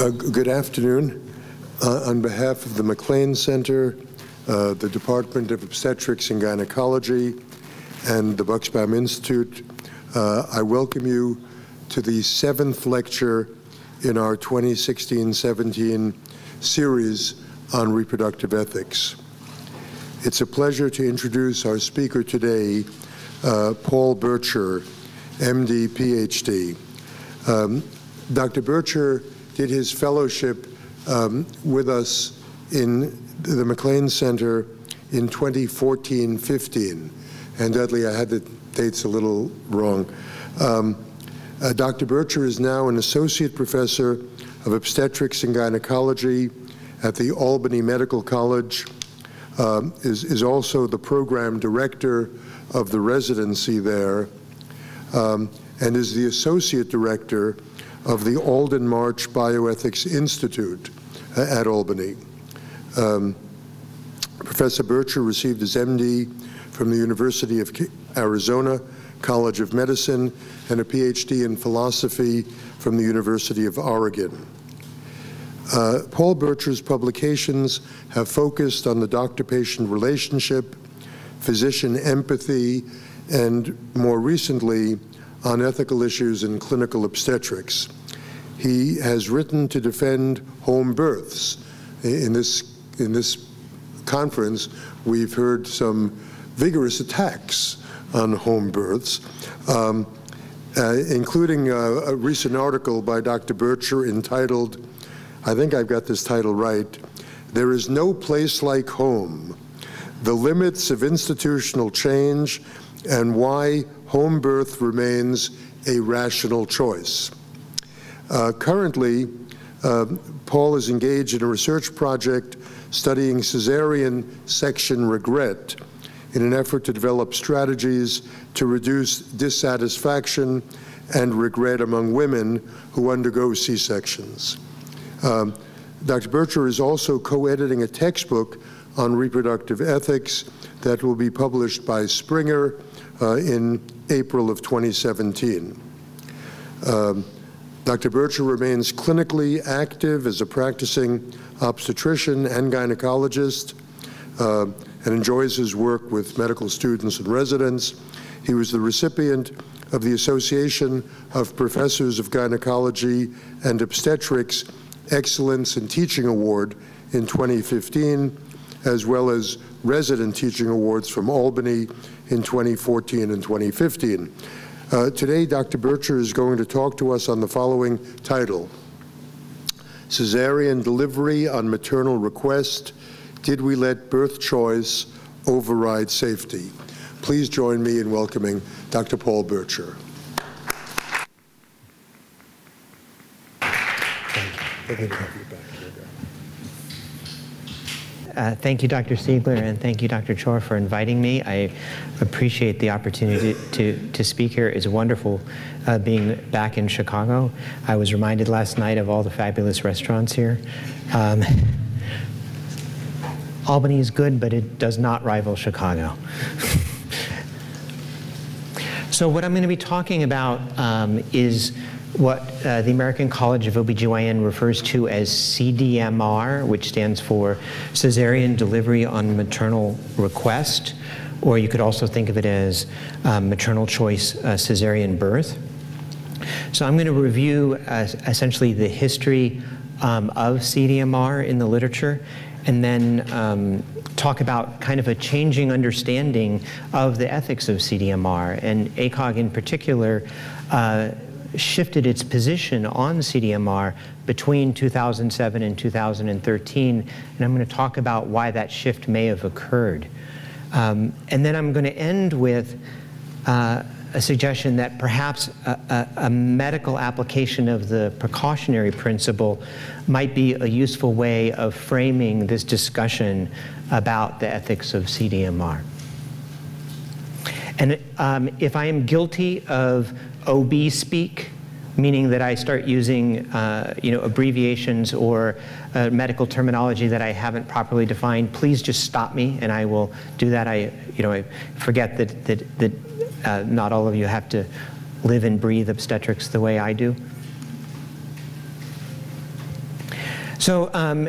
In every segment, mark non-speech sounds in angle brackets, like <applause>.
Uh, good afternoon. Uh, on behalf of the MacLean Center, uh, the Department of Obstetrics and Gynecology, and the Bucksbaum Institute, uh, I welcome you to the seventh lecture in our 2016-17 series on reproductive ethics. It's a pleasure to introduce our speaker today, uh, Paul Burcher, MD, PhD. Um, Dr. Burcher did his fellowship um, with us in the MacLean Center in 2014-15. And Dudley, I had the dates a little wrong. Um, uh, Dr. Burcher is now an associate professor of obstetrics and gynecology at the Albany Medical College, um, is, is also the program director of the residency there, um, and is the associate director of the Alden March Bioethics Institute uh, at Albany. Um, Professor Burcher received his MD from the University of Arizona College of Medicine and a PhD in philosophy from the University of Oregon. Uh, Paul Burcher's publications have focused on the doctor-patient relationship, physician empathy, and more recently, on ethical issues in clinical obstetrics. He has written to defend home births. In this, in this conference, we've heard some vigorous attacks on home births, um, uh, including a, a recent article by Dr. Burcher entitled, I think I've got this title right, There is No Place Like Home, The Limits of Institutional Change and Why home birth remains a rational choice. Uh, currently, uh, Paul is engaged in a research project studying cesarean section regret in an effort to develop strategies to reduce dissatisfaction and regret among women who undergo C-sections. Um, Dr. Burcher is also co-editing a textbook on reproductive ethics that will be published by Springer uh, in April of 2017. Um, Dr. Burcher remains clinically active as a practicing obstetrician and gynecologist uh, and enjoys his work with medical students and residents. He was the recipient of the Association of Professors of Gynecology and Obstetrics Excellence in Teaching Award in 2015, as well as Resident Teaching Awards from Albany in 2014 and 2015. Uh, today, Dr. Burcher is going to talk to us on the following title, Cesarean Delivery on Maternal Request, Did We Let Birth Choice Override Safety? Please join me in welcoming Dr. Paul Burcher. Thank you. Uh, thank you, Dr. Siegler, and thank you, Dr. Chor, for inviting me. I appreciate the opportunity to, to speak here. It's wonderful uh, being back in Chicago. I was reminded last night of all the fabulous restaurants here. Um, <laughs> Albany is good, but it does not rival Chicago. <laughs> so what I'm going to be talking about um, is what uh, the American College of OBGYN refers to as CDMR, which stands for Cesarean Delivery on Maternal Request, or you could also think of it as um, maternal choice uh, cesarean birth. So I'm going to review uh, essentially the history um, of CDMR in the literature and then um, talk about kind of a changing understanding of the ethics of CDMR. And ACOG in particular uh, shifted its position on CDMR between 2007 and 2013, and I'm going to talk about why that shift may have occurred. Um, and then I'm going to end with uh, a suggestion that perhaps a, a, a, medical application of the precautionary principle might be a useful way of framing this discussion about the ethics of CDMR. And um, if I am guilty of OB speak, meaning that I start using uh, you know, abbreviations or uh, medical terminology that I haven't properly defined, please just stop me and I will do that. I, you know, I forget that, that, that uh, not all of you have to live and breathe obstetrics the way I do. So um,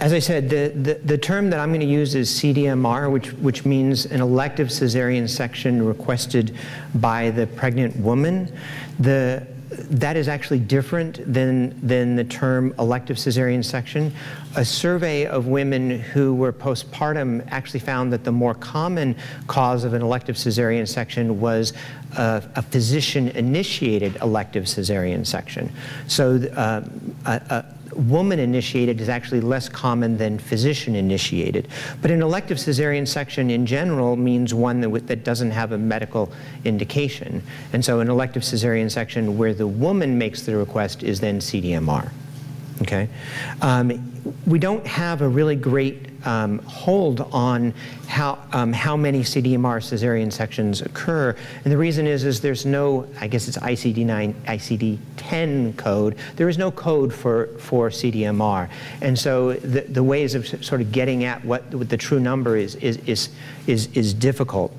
as I said, the, the, the, term that I'm going to use is CDMR, which, which means an elective cesarean section requested by the pregnant woman. The, that is actually different than, than the term elective cesarean section. A survey of women who were postpartum actually found that the more common cause of an elective cesarean section was a, a physician-initiated elective cesarean section. So uh, a, a woman initiated is actually less common than physician initiated. But an elective cesarean section in general means one that, that doesn't have a medical indication. And so an elective cesarean section where the woman makes the request is then CDMR. Okay? Um, we don't have a really great um, hold on how, um, how many CDMR cesarean sections occur. And the reason is, is there's no, I guess it's ICD-9, ICD-10 code. There is no code for, for CDMR. And so the, the ways of sort of getting at what, what the true number is, is, is, is, is difficult.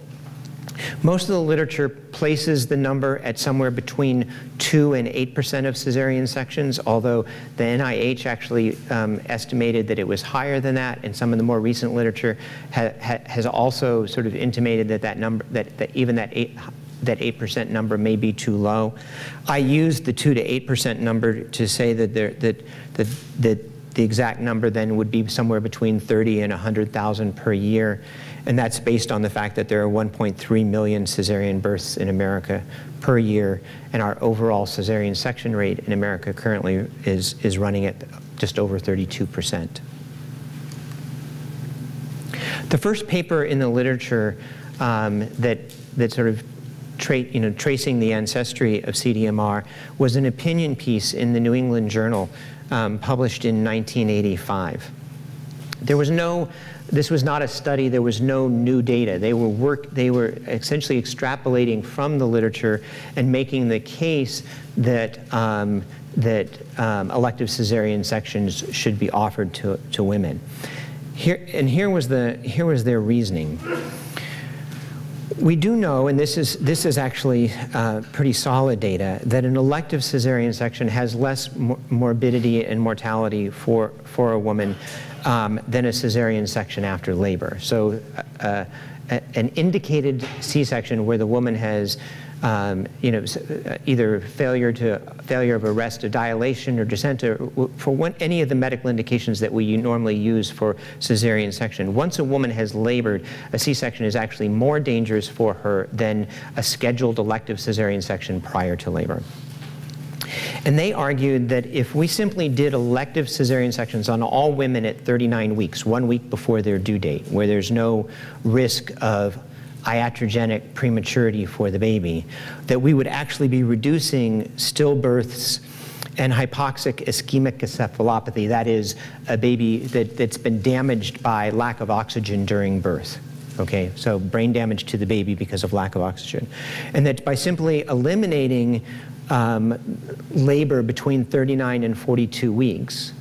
Most of the literature places the number at somewhere between 2 and 8% of cesarean sections, although the NIH actually um, estimated that it was higher than that, and some of the more recent literature ha ha has also sort of intimated that that number, that, that even that 8 that 8% number may be too low. I used the 2 to 8% number to say that, there, that, that, that the exact number then would be somewhere between 30 and 100,000 per year. And that's based on the fact that there are 1.3 million cesarean births in America per year, and our overall cesarean section rate in America currently is, is running at just over 32%. The first paper in the literature um, that, that sort of you know, tracing the ancestry of CDMR was an opinion piece in the New England Journal um, published in 1985. There was no this was not a study, there was no new data. They were, work, they were essentially extrapolating from the literature and making the case that, um, that um, elective cesarean sections should be offered to, to women. Here, and here was, the, here was their reasoning. We do know, and this is, this is actually uh, pretty solid data, that an elective cesarean section has less morbidity and mortality for, for a woman um, than a cesarean section after labor. So uh, an indicated C-section where the woman has um, you know, uh, either failure to failure of arrest, a dilation, or descent, or for one, any of the medical indications that we normally use for cesarean section. Once a woman has labored, a C-section is actually more dangerous for her than a scheduled elective cesarean section prior to labor. And they argued that if we simply did elective cesarean sections on all women at 39 weeks, one week before their due date, where there's no risk of iatrogenic prematurity for the baby, that we would actually be reducing stillbirths and hypoxic ischemic encephalopathy, that is, a baby that, that's been damaged by lack of oxygen during birth. Okay, so brain damage to the baby because of lack of oxygen. And that by simply eliminating um, labor between 39 and 42 weeks,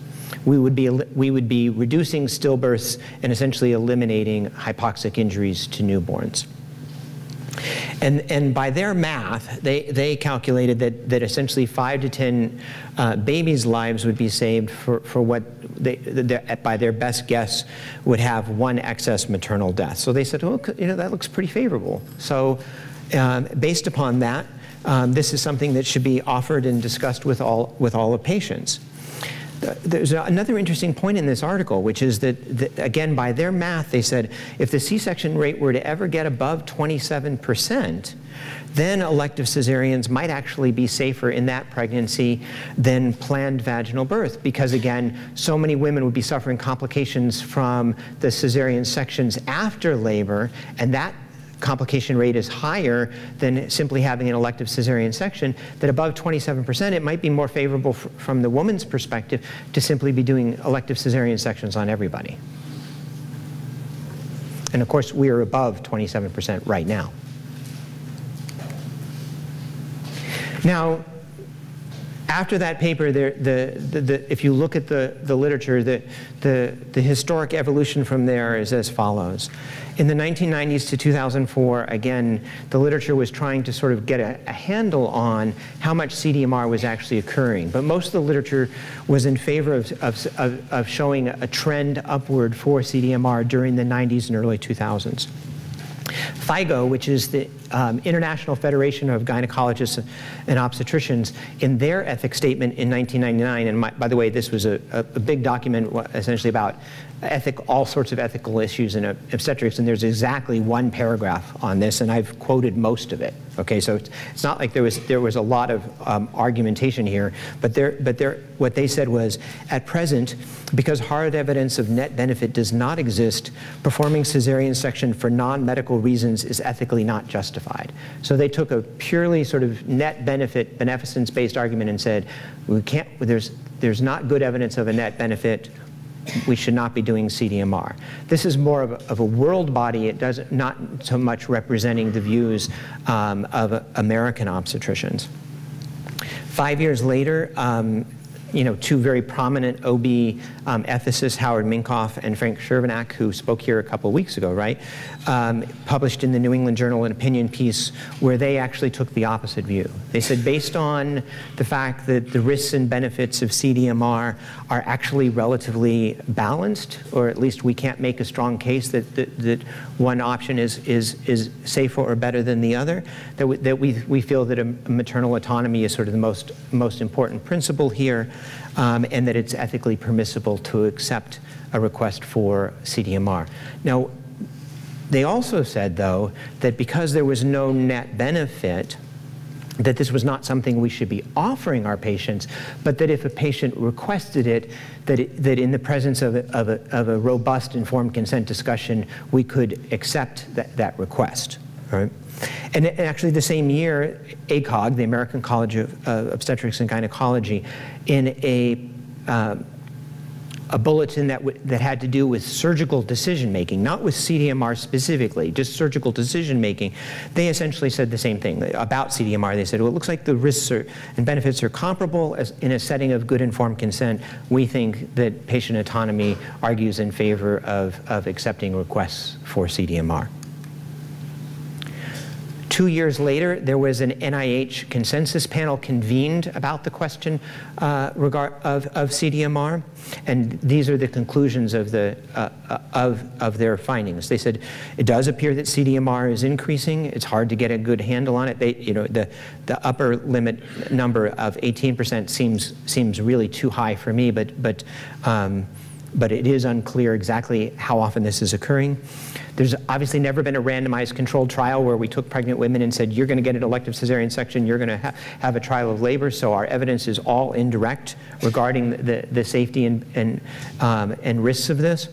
we would be, we would be reducing stillbirths and essentially eliminating hypoxic injuries to newborns. And, and by their math, they, they calculated that, that essentially five to 10 uh, babies' lives would be saved for, for what they, by their best guess, would have one excess maternal death. So they said, oh, you know, that looks pretty favorable. So um, based upon that, um, this is something that should be offered and discussed with all, with all the patients. There's another interesting point in this article, which is that, that, again, by their math, they said if the C-section rate were to ever get above 27%, then elective cesareans might actually be safer in that pregnancy than planned vaginal birth because, again, so many women would be suffering complications from the cesarean sections after labor, and that complication rate is higher than simply having an elective cesarean section, that above 27%, it might be more favorable from the woman's perspective to simply be doing elective cesarean sections on everybody. And of course, we are above 27% right now. Now, after that paper, the, the, the, if you look at the, the literature, the historic evolution from there is as follows. In the 1990s to 2004, again, the literature was trying to sort of get a, a, handle on how much CDMR was actually occurring. But most of the literature was in favor of, of, of showing a trend upward for CDMR during the 90s and early 2000s. FIGO, which is the um, International Federation of Gynecologists and Obstetricians, in their ethics statement in 1999, and my, by the way, this was a, a, a big document essentially about ethic, all sorts of ethical issues in obstetrics, and there's exactly one paragraph on this, and I've quoted most of it. Okay, so it's, it's not like there was there was a lot of um, argumentation here, but there but there what they said was at present, because hard evidence of net benefit does not exist, performing cesarean section for non-medical reasons is ethically not justified. So they took a purely sort of net benefit beneficence-based argument and said we can't there's there's not good evidence of a net benefit we should not be doing CDMR. This is more of a, of a world body. It does not so much representing the views um, of American obstetricians. Five years later, um, you know, two very prominent OB um, ethicists, Howard Minkoff and Frank Chervenak, who spoke here a couple weeks ago, right, um, published in the New England Journal an opinion piece where they actually took the opposite view. They said, based on the fact that the risks and benefits of CDMR are actually relatively balanced, or at least we can't make a strong case that, that, that one option is, is, is safer or better than the other, that we, that we, we feel that a maternal autonomy is sort of the most, most important principle here um, and that it's ethically permissible to accept a request for CDMR. Now, they also said, though, that because there was no net benefit, that this was not something we should be offering our patients, but that if a patient requested it, that, it, that in the presence of a, of, a, of a robust informed consent discussion, we could accept that, that request. Right? And actually, the same year, ACOG, the American College of uh, Obstetrics and Gynecology, in a uh, a bulletin that, that had to do with surgical decision making, not with CDMR specifically, just surgical decision making, they essentially said the same thing about CDMR. They said, well, it looks like the risks are, and benefits are comparable as in a setting of good informed consent. We think that patient autonomy argues in favor of, of accepting requests for CDMR. Two years later, there was an NIH consensus panel convened about the question uh, regard of, of CDMR, and these are the conclusions of, the, uh, of, of their findings. They said it does appear that CDMR is increasing. It's hard to get a good handle on it. They, you know, the, the upper limit number of 18% seems, seems really too high for me, but, but, um, but it is unclear exactly how often this is occurring. There's obviously never been a randomized controlled trial where we took pregnant women and said, you're going to get an elective cesarean section, you're going to ha have a trial of labor. So our evidence is all indirect regarding the, the safety and, and, um, and risks of this.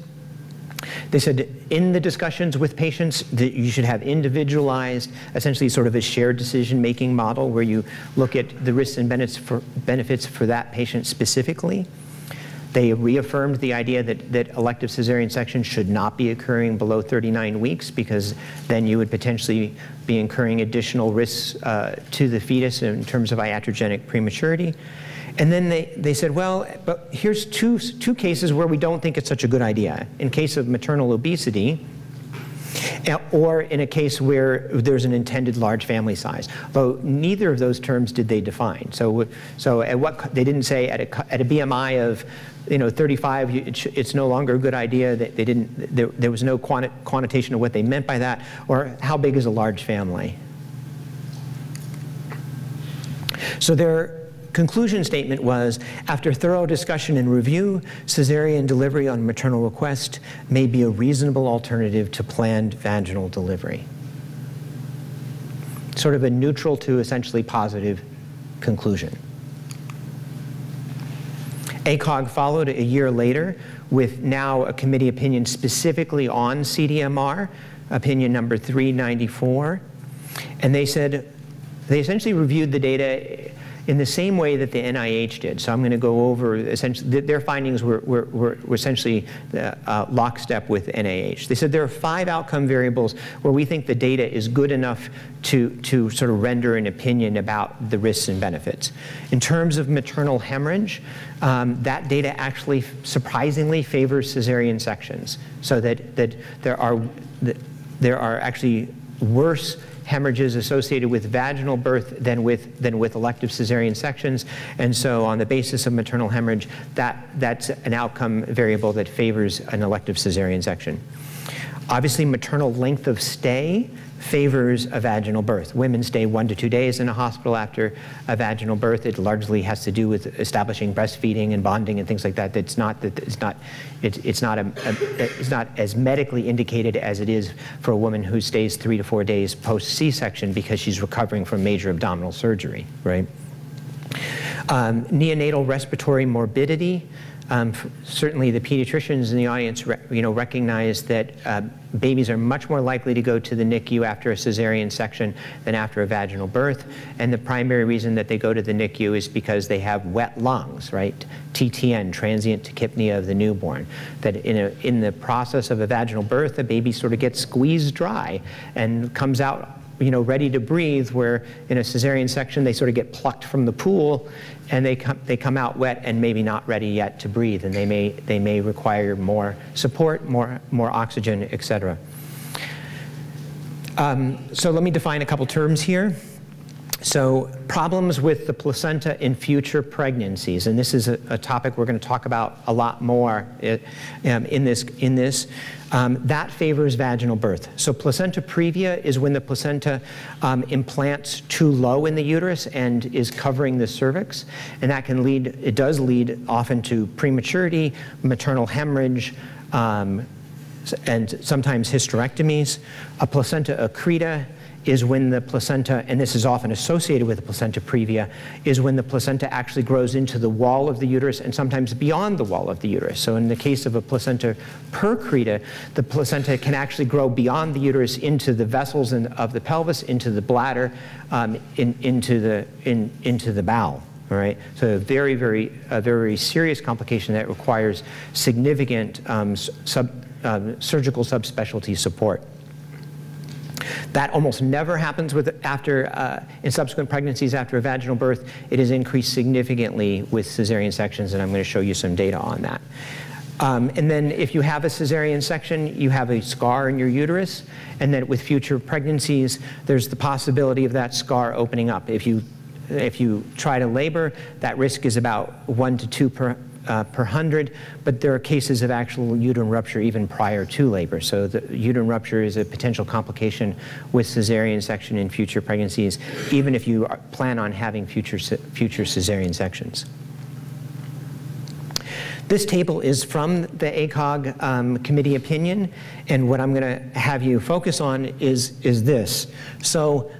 They said in the discussions with patients that you should have individualized, essentially sort of a shared decision-making model where you look at the risks and benefits for, benefits for that patient specifically. They reaffirmed the idea that, that elective cesarean section should not be occurring below 39 weeks because then you would potentially be incurring additional risks uh, to the fetus in terms of iatrogenic prematurity. And then they, they said, well, but here's two, two cases where we don't think it's such a good idea. In case of maternal obesity, Eh, or in a case where there's an intended large family size. Though neither of those terms did they define. So, so at what they didn't say at a, at a BMI of you know 35 it's no longer a good idea they, they didn't there, there was no quanti quantitation of what they meant by that or how big is a large family so there conclusion statement was, after thorough discussion and review, cesarean delivery on maternal request may be a reasonable alternative to planned vaginal delivery. Sort of a neutral to essentially positive conclusion. ACOG followed a year later with now a committee opinion specifically on CDMR, opinion number 394. And they said, they essentially reviewed the data in the same way that the NIH did. So I'm going to go over essentially their findings were, were, were essentially uh, lockstep with NIH. They said there are five outcome variables where we think the data is good enough to, to sort of render an opinion about the risks and benefits. In terms of maternal hemorrhage, um, that data actually surprisingly favors cesarean sections, so that, that there, are, that there are actually worse hemorrhages associated with vaginal birth than with, than with elective cesarean sections. And so on the basis of maternal hemorrhage, that, that's an outcome variable that favors an elective cesarean section. Obviously, maternal length of stay favors a vaginal birth. Women stay one to two days in a hospital after a vaginal birth. It largely has to do with establishing breastfeeding and bonding and things like that. It's not that it's not it's, it's not a, a, it's not as medically indicated as it is for a woman who stays three to four days post C-section because she's recovering from major abdominal surgery, right? Um, neonatal respiratory morbidity. Um, certainly the pediatricians in the audience you know, recognize that uh, babies are much more likely to go to the NICU after a cesarean section than after a vaginal birth. And the primary reason that they go to the NICU is because they have wet lungs, right? TTN, transient tachypnea of the newborn. That in, a, in the process of a vaginal birth, the baby sort of gets squeezed dry and comes out you know, ready to breathe, where in a cesarean section they sort of get plucked from the pool and they come, they come out wet and maybe not ready yet to breathe, and they may, they may require more support, more, more oxygen, et cetera. Um, so let me define a couple terms here. So problems with the placenta in future pregnancies, and this is a, a topic we're going to talk about a lot more uh, um, in this. In this, um, that favors vaginal birth. So placenta previa is when the placenta um, implants too low in the uterus and is covering the cervix, and that can lead. It does lead often to prematurity, maternal hemorrhage. Um, and sometimes hysterectomies. A placenta accreta is when the placenta, and this is often associated with the placenta previa, is when the placenta actually grows into the wall of the uterus and sometimes beyond the wall of the uterus. So in the case of a placenta percreta, the placenta can actually grow beyond the uterus into the vessels in, of the pelvis, into the bladder, um, in, into, the, in, into the bowel. All right, so a very, very, a very serious complication that requires significant um, sub, um, surgical subspecialty support. That almost never happens with after uh, in subsequent pregnancies after a vaginal birth. It is increased significantly with cesarean sections, and I'm going to show you some data on that. Um, and then if you have a cesarean section, you have a scar in your uterus, and then with future pregnancies, there's the possibility of that scar opening up. If you if you try to labor, that risk is about one to two per, uh, per hundred, but there are cases of actual uterine rupture even prior to labor. So the uterine rupture is a potential complication with cesarean section in future pregnancies, even if you plan on having future, future cesarean sections. This table is from the ACOG um, committee opinion, and what I'm going to have you focus on is, is this. So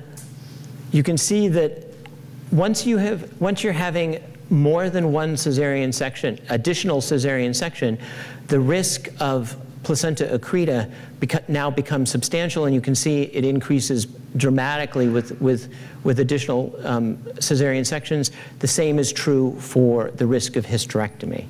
you can see that once you have once you're having more than one cesarean section, additional cesarean section, the risk of placenta accreta beca now becomes substantial, and you can see it increases dramatically with, with, with additional um, cesarean sections. The same is true for the risk of hysterectomy.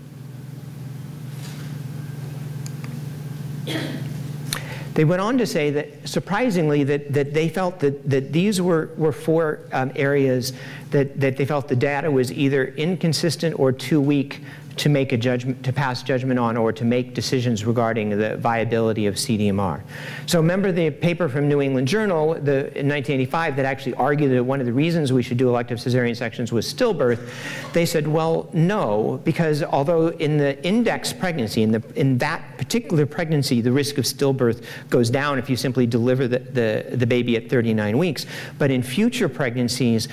They went on to say that, surprisingly, that, that they felt that, that these were, were four um, areas that, that they felt the data was either inconsistent or too weak to make a judgment, to pass judgment on or to make decisions regarding the viability of CDMR. So remember the paper from New England Journal the, in 1985 that actually argued that one of the reasons we should do elective cesarean sections was stillbirth. They said, well, no, because although in the index pregnancy, in, the, in that particular pregnancy, the risk of stillbirth goes down if you simply deliver the, the, the baby at 39 weeks, but in future pregnancies,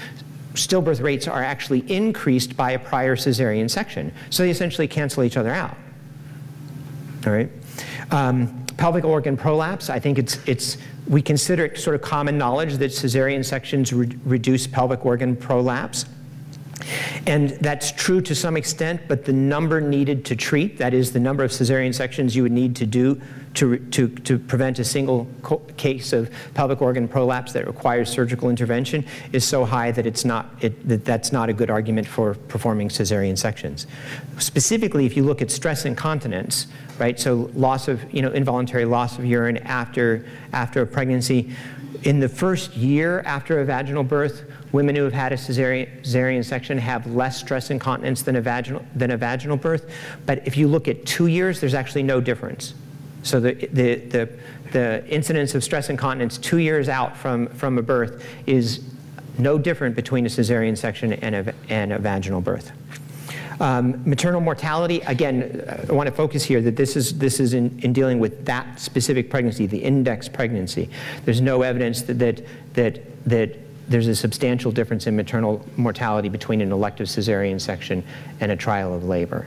stillbirth rates are actually increased by a prior cesarean section. So they essentially cancel each other out. All right. Um, pelvic organ prolapse, I think it's, it's, we consider it sort of common knowledge that cesarean sections re reduce pelvic organ prolapse. And that's true to some extent, but the number needed to treat, that is the number of cesarean sections you would need to do to, to, to prevent a single case of pelvic organ prolapse that requires surgical intervention is so high that it's not, it, that that's not a good argument for performing cesarean sections. Specifically, if you look at stress incontinence, right, so loss of, you know, involuntary loss of urine after, after a pregnancy, in the first year after a vaginal birth, women who have had a cesarean, cesarean section have less stress incontinence than a, vaginal, than a vaginal birth. But if you look at two years, there's actually no difference. So the, the, the, the incidence of stress incontinence two years out from, from a birth is no different between a cesarean section and a, and a vaginal birth. Um, maternal mortality, again, I want to focus here that this is, this is in, in dealing with that specific pregnancy, the index pregnancy. There's no evidence that, that, that, that there's a substantial difference in maternal mortality between an elective cesarean section and a trial of labor.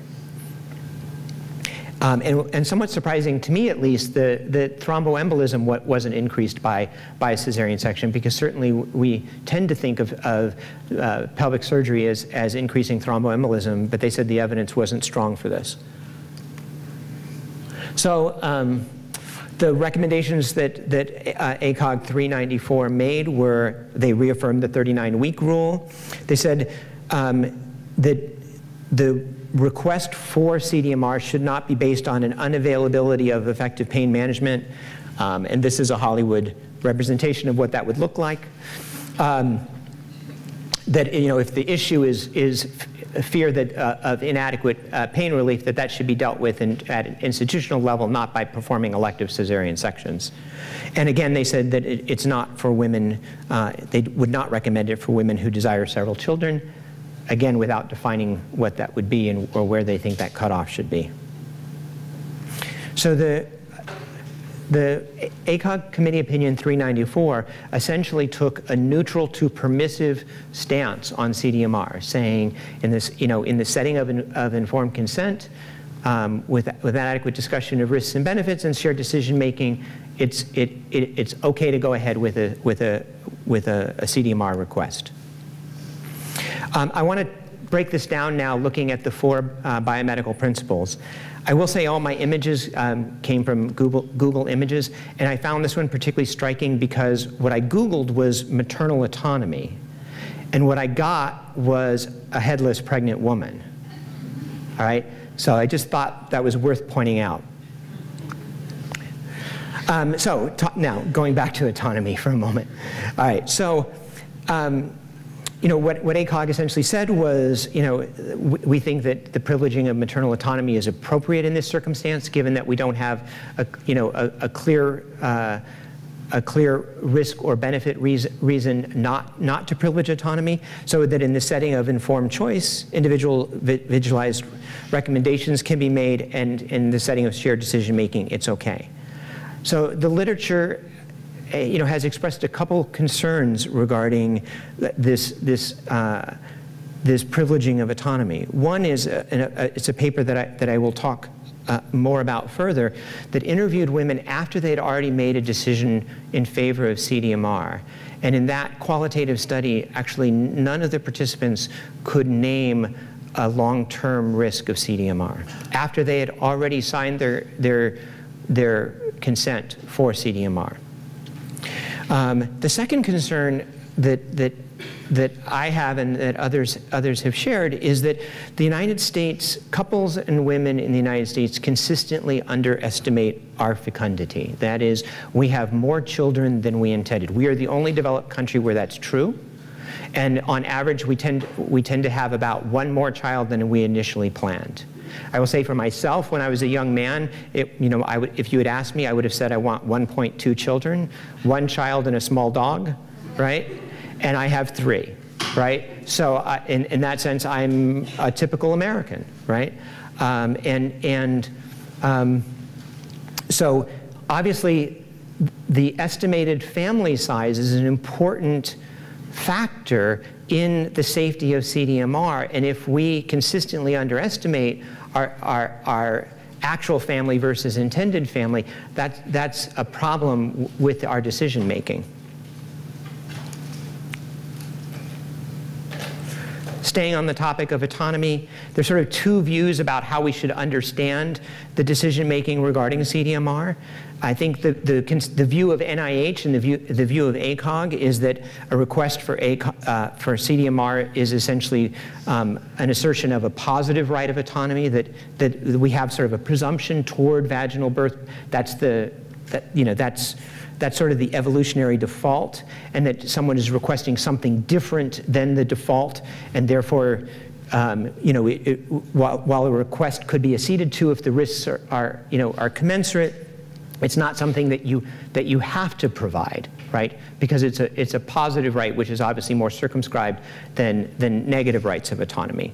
Um, and, and, somewhat surprising to me, at least, the, the thromboembolism wasn't increased by, by a cesarean section because certainly we tend to think of, of uh, pelvic surgery as, as increasing thromboembolism, but they said the evidence wasn't strong for this. So um, the recommendations that, that uh, ACOG 394 made were they reaffirmed the 39-week rule. They said um, that the request for CDMR should not be based on an unavailability of effective pain management. Um, and this is a Hollywood representation of what that would look like. Um, that you know, if the issue is is fear that uh, of inadequate uh, pain relief, that that should be dealt with in, at an institutional level, not by performing elective cesarean sections. And again, they said that it, it's not for women. Uh, they would not recommend it for women who desire several children again, without defining what that would be and, or where they think that cutoff should be. So the, the ACOG Committee Opinion 394 essentially took a neutral to permissive stance on CDMR, saying in this, you know, in the setting of, of informed consent, um, with, with adequate discussion of risks and benefits and shared decision making, it's, it, it, it's okay to go ahead with a, with a, with a, a CDMR request. Um, I want to break this down now looking at the four uh, biomedical principles. I will say all my images um, came from Google, Google Images, and I found this one particularly striking because what I Googled was maternal autonomy, and what I got was a headless pregnant woman. All right? So I just thought that was worth pointing out. Um, so now, going back to autonomy for a moment. All right, so um, you know, what, what ACOG essentially said was, you know, we, think that the privileging of maternal autonomy is appropriate in this circumstance, given that we don't have, a, you know, a, a clear, uh, a clear risk or benefit reason, reason not, not to privilege autonomy, so that in the setting of informed choice, individual individualized recommendations can be made, and in the setting of shared decision making, it's okay. So the literature you know, has expressed a couple concerns regarding this, this, uh, this privileging of autonomy. One is, a, a, it's a paper that I, that I will talk uh, more about further, that interviewed women after they had already made a decision in favor of CDMR. And in that qualitative study, actually none of the participants could name a long-term risk of CDMR after they had already signed their, their, their consent for CDMR. Um, the second concern that, that, that I have and that others, others have shared is that the United States, couples and women in the United States consistently underestimate our fecundity. That is, we have more children than we intended. We are the only developed country where that's true. And on average, we tend, we tend to have about one more child than we initially planned. I will say for myself, when I was a young man, it, you know, I would, if you had asked me, I would have said I want 1.2 children, one child and a small dog, right? And I have three, right? So uh, in, in that sense, I'm a typical American, right? Um, and and um, so obviously, the estimated family size is an important factor in the safety of CDMR. And if we consistently underestimate our, our, our actual family versus intended family, that, that's a problem with our decision making. staying on the topic of autonomy, there's sort of two views about how we should understand the decision making regarding CDMR. I think the, the, the, view of NIH and the view, the view of ACOG is that a request for, ACOG, uh, for CDMR is essentially um, an assertion of a positive right of autonomy, that, that we have sort of a presumption toward vaginal birth. That's the, that, you know, that's, that's sort of the evolutionary default, and that someone is requesting something different than the default, and therefore, um, you know, it, it, while, while, a request could be acceded to if the risks are, are, you know, are commensurate, it's not something that you, that you have to provide, right? Because it's a, it's a positive right, which is obviously more circumscribed than, than negative rights of autonomy.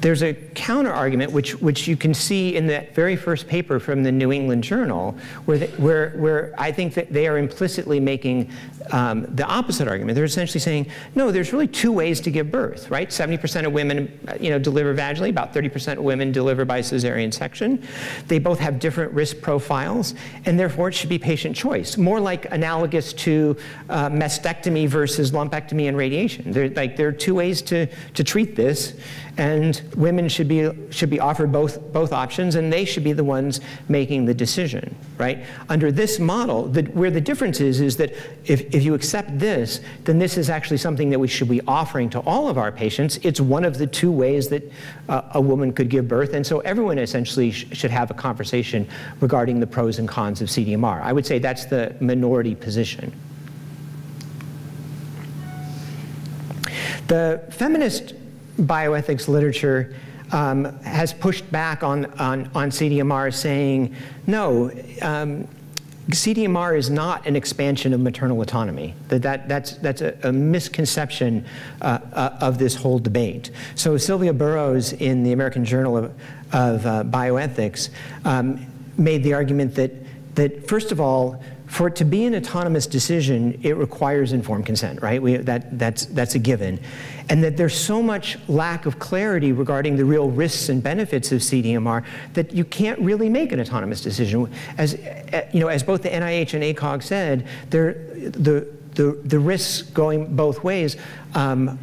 There's a counter argument, which, which you can see in that very first paper from the New England Journal, where, they, where, where I think that they are implicitly making um, the opposite argument. They're essentially saying, no, there's really two ways to give birth, right? 70% of women you know, deliver vaginally, about 30% of women deliver by cesarean section. They both have different risk profiles, and therefore it should be patient choice, more like analogous to uh, mastectomy versus lumpectomy and radiation. There, like, there are two ways to, to treat this, and women should be, should be offered both, both options, and they should be the ones making the decision, right? Under this model, the, where the difference is, is that if, if you accept this, then this is actually something that we should be offering to all of our patients. It's one of the two ways that uh, a woman could give birth, and so everyone essentially sh should have a conversation regarding the pros and cons of CDMR. I would say that's the minority position. The feminist bioethics literature um, has pushed back on, on, on, CDMR saying, no, um, CDMR is not an expansion of maternal autonomy. That, that, that's that's a, a misconception uh, uh, of this whole debate. So Sylvia Burrows in the American Journal of, of uh, Bioethics um, made the argument that, that, first of all, for it to be an autonomous decision, it requires informed consent, right? We, that, that's, that's a given. And that there's so much lack of clarity regarding the real risks and benefits of CDMR that you can't really make an autonomous decision. As, eh, you know, as both the NIH and ACOG said, there, the, the, the risks going both ways um,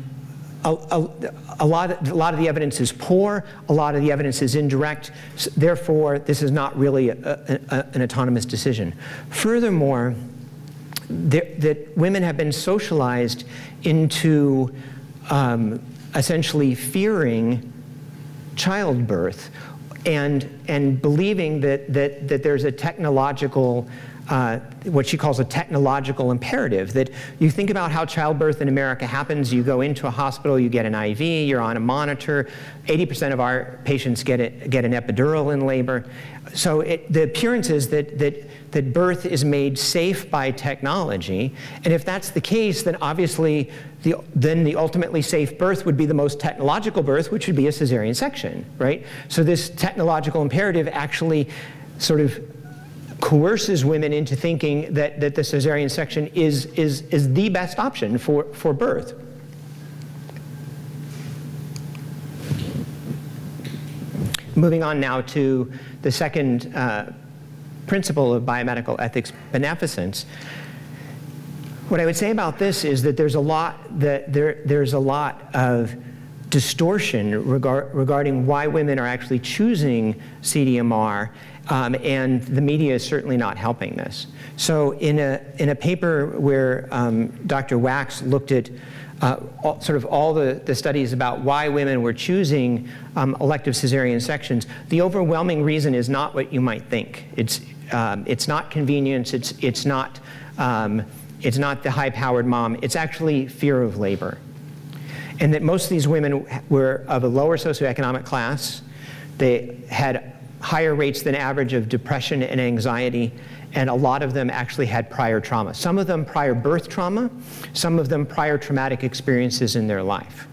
a, a, a, lot, of, a lot of the evidence is poor, a lot of the evidence is indirect, therefore this is not really a, an autonomous decision. Furthermore, that women have been socialized into um, essentially fearing childbirth and, and believing that, that, that there's a technological uh, what she calls a technological imperative that you think about how childbirth in America happens. You go into a hospital, you get an IV, you're on a monitor. 80% of our patients get, it, get an epidural in labor. So it, the appearance is that, that, that birth is made safe by technology. And if that's the case, then obviously the, then the ultimately safe birth would be the most technological birth, which would be a cesarean section, right? So this technological imperative actually sort of coerces women into thinking that, that the cesarean section is, is, is the best option for, for birth. Moving on now to the second uh, principle of biomedical ethics, beneficence. What I would say about this is that there's a lot that there, there's a lot of distortion regard, regarding why women are actually choosing CDMR um, and the media is certainly not helping this. So in a, in a paper where um, Dr. Wax looked at uh, all, sort of all the, the studies about why women were choosing um, elective cesarean sections, the overwhelming reason is not what you might think. It's, um, it's not convenience, it's, it's, not, um, it's not the high-powered mom, it's actually fear of labor. And that most of these women were of a lower socioeconomic class, they had higher rates than average of depression and anxiety, and a lot of them actually had prior trauma. Some of them prior birth trauma, some of them prior traumatic experiences in their life.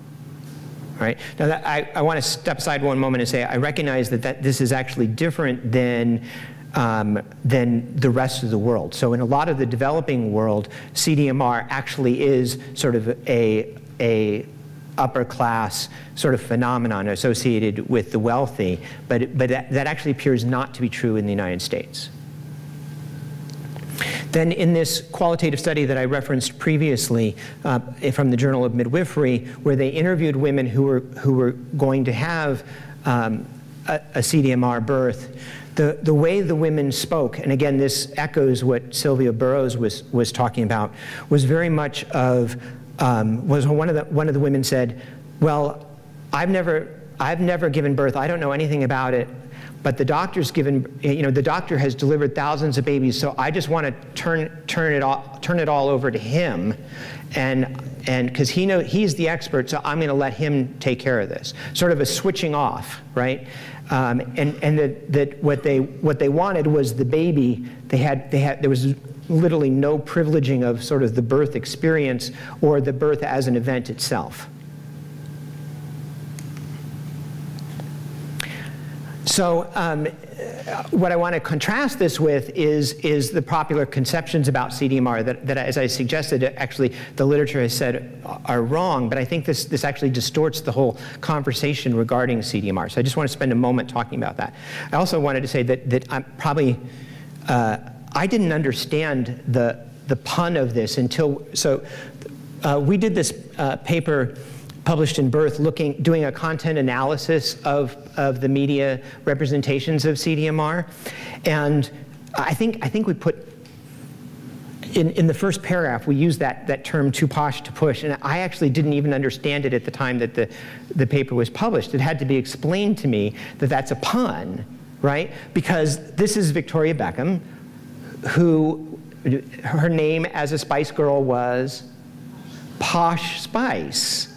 Right? Now, that, I, I want to step aside one moment and say I recognize that, that this is actually different than um, than the rest of the world. So in a lot of the developing world, CDMR actually is sort of a, a upper class sort of phenomenon associated with the wealthy, but, but that, that actually appears not to be true in the United States. Then in this qualitative study that I referenced previously uh, from the Journal of Midwifery, where they interviewed women who were, who were going to have um, a, a CDMR birth, the, the way the women spoke, and again, this echoes what Sylvia Burrows was, was talking about, was very much of, um, was one of, the, one of the women said, well, I've never, I've never given birth, I don't know anything about it, but the doctor's given, you know, the doctor has delivered thousands of babies, so I just want to turn, turn, it all, turn it all over to him, and and because he know he's the expert, so I'm going to let him take care of this. Sort of a switching off, right? Um, and and that, that what they what they wanted was the baby. They had they had there was literally no privileging of sort of the birth experience or the birth as an event itself. So um, what I want to contrast this with is, is the popular conceptions about CDMR that, that, as I suggested, actually the literature has said are wrong, but I think this, this actually distorts the whole conversation regarding CDMR. So I just want to spend a moment talking about that. I also wanted to say that, that I'm probably, uh, I didn't understand the, the pun of this until, so uh, we did this uh, paper published in Birth looking, doing a content analysis of, of the media representations of CDMR. And I think, I think we put, in, in the first paragraph, we used that, that term too posh to push, and I actually didn't even understand it at the time that the, the paper was published. It had to be explained to me that that's a pun, right? Because this is Victoria Beckham, who, her name as a Spice Girl was Posh Spice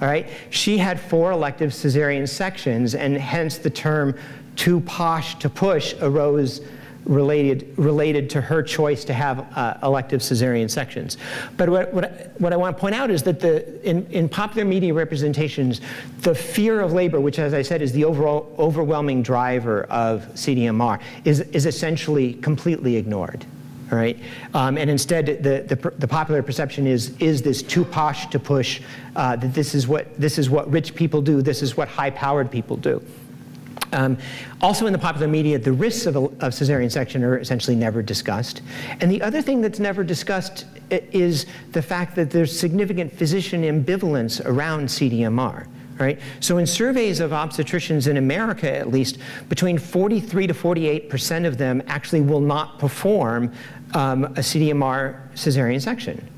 all right? She had four elective cesarean sections, and hence the term too posh to push arose related, related to her choice to have uh, elective cesarean sections. But what, what, what I want to point out is that the, in, in popular media representations, the fear of labor, which as I said is the overall, overwhelming driver of CDMR, is, is essentially completely ignored right? Um, and instead, the, the, the, popular perception is, is this too posh to push, uh, that this is, what, this is what rich people do, this is what high-powered people do. Um, also in the popular media, the risks of, of cesarean section are essentially never discussed. And the other thing that's never discussed is the fact that there's significant physician ambivalence around CDMR right? So in surveys of obstetricians in America, at least, between 43 to 48 percent of them actually will not perform um, a CDMR cesarean section.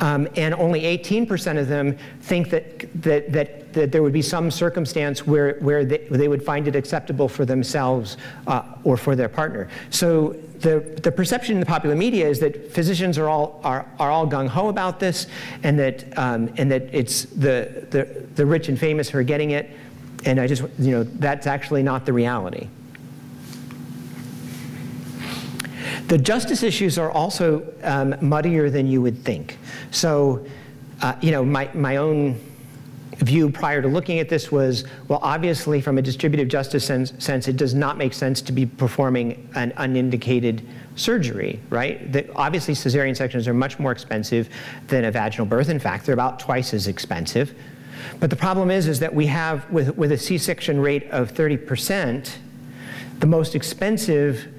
Um, and only 18% of them think that, that, that, that, there would be some circumstance where, where they, they would find it acceptable for themselves uh, or for their partner. So the, the perception in the popular media is that physicians are all, are, are all gung-ho about this and that, um, and that it's the, the, the rich and famous who are getting it. And I just, you know, that's actually not the reality. The justice issues are also um, muddier than you would think. So, uh, you know, my, my own view prior to looking at this was, well, obviously from a distributive justice sense, sense it does not make sense to be performing an unindicated surgery, right? That obviously cesarean sections are much more expensive than a vaginal birth. In fact, they're about twice as expensive. But the problem is, is that we have, with, with a C-section rate of 30%, the most expensive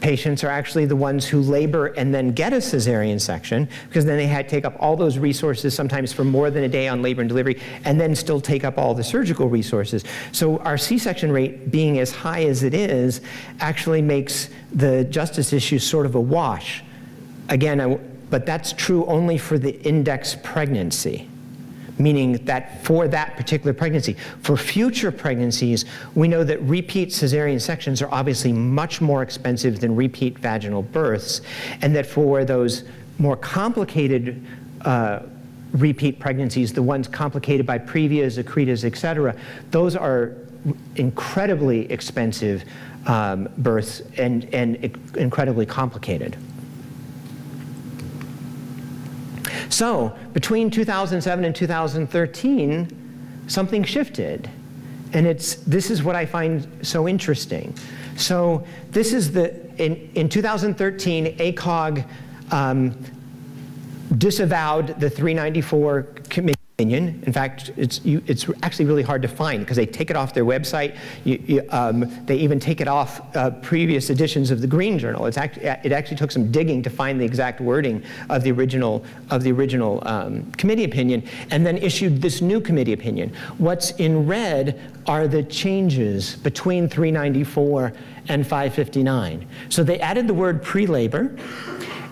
patients are actually the ones who labor and then get a cesarean section because then they had to take up all those resources sometimes for more than a day on labor and delivery and then still take up all the surgical resources. So our C-section rate being as high as it is actually makes the justice issue sort of a wash. Again, but that's true only for the index pregnancy meaning that for that particular pregnancy. For future pregnancies, we know that repeat cesarean sections are obviously much more expensive than repeat vaginal births, and that for those more complicated uh, repeat pregnancies, the ones complicated by previas, accretas, et cetera, those are incredibly expensive um, births and, and incredibly complicated. So between 2007 and 2013, something shifted. And it's, this is what I find so interesting. So this is the, in, in 2013, ACOG um, disavowed the 394 committee opinion. In fact, it's, you, it's actually really hard to find because they take it off their website. You, you, um, they even take it off uh, previous editions of the Green Journal. It's act, it actually took some digging to find the exact wording of the original, of the original um, committee opinion and then issued this new committee opinion. What's in red are the changes between 394 and 559. So they added the word pre-labor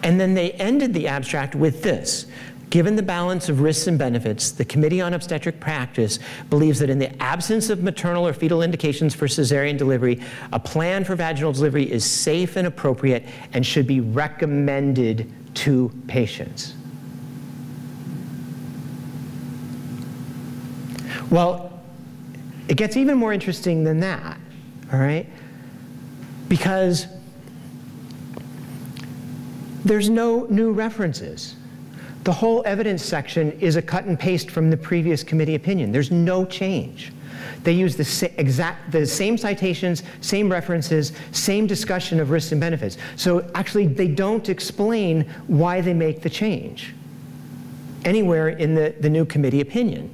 and then they ended the abstract with this. Given the balance of risks and benefits, the Committee on Obstetric Practice believes that in the absence of maternal or fetal indications for cesarean delivery, a plan for vaginal delivery is safe and appropriate and should be recommended to patients. Well, it gets even more interesting than that, all right? Because there's no new references. The whole evidence section is a cut and paste from the previous committee opinion. There's no change. They use the, sa exact, the same citations, same references, same discussion of risks and benefits. So actually, they don't explain why they make the change anywhere in the, the new committee opinion.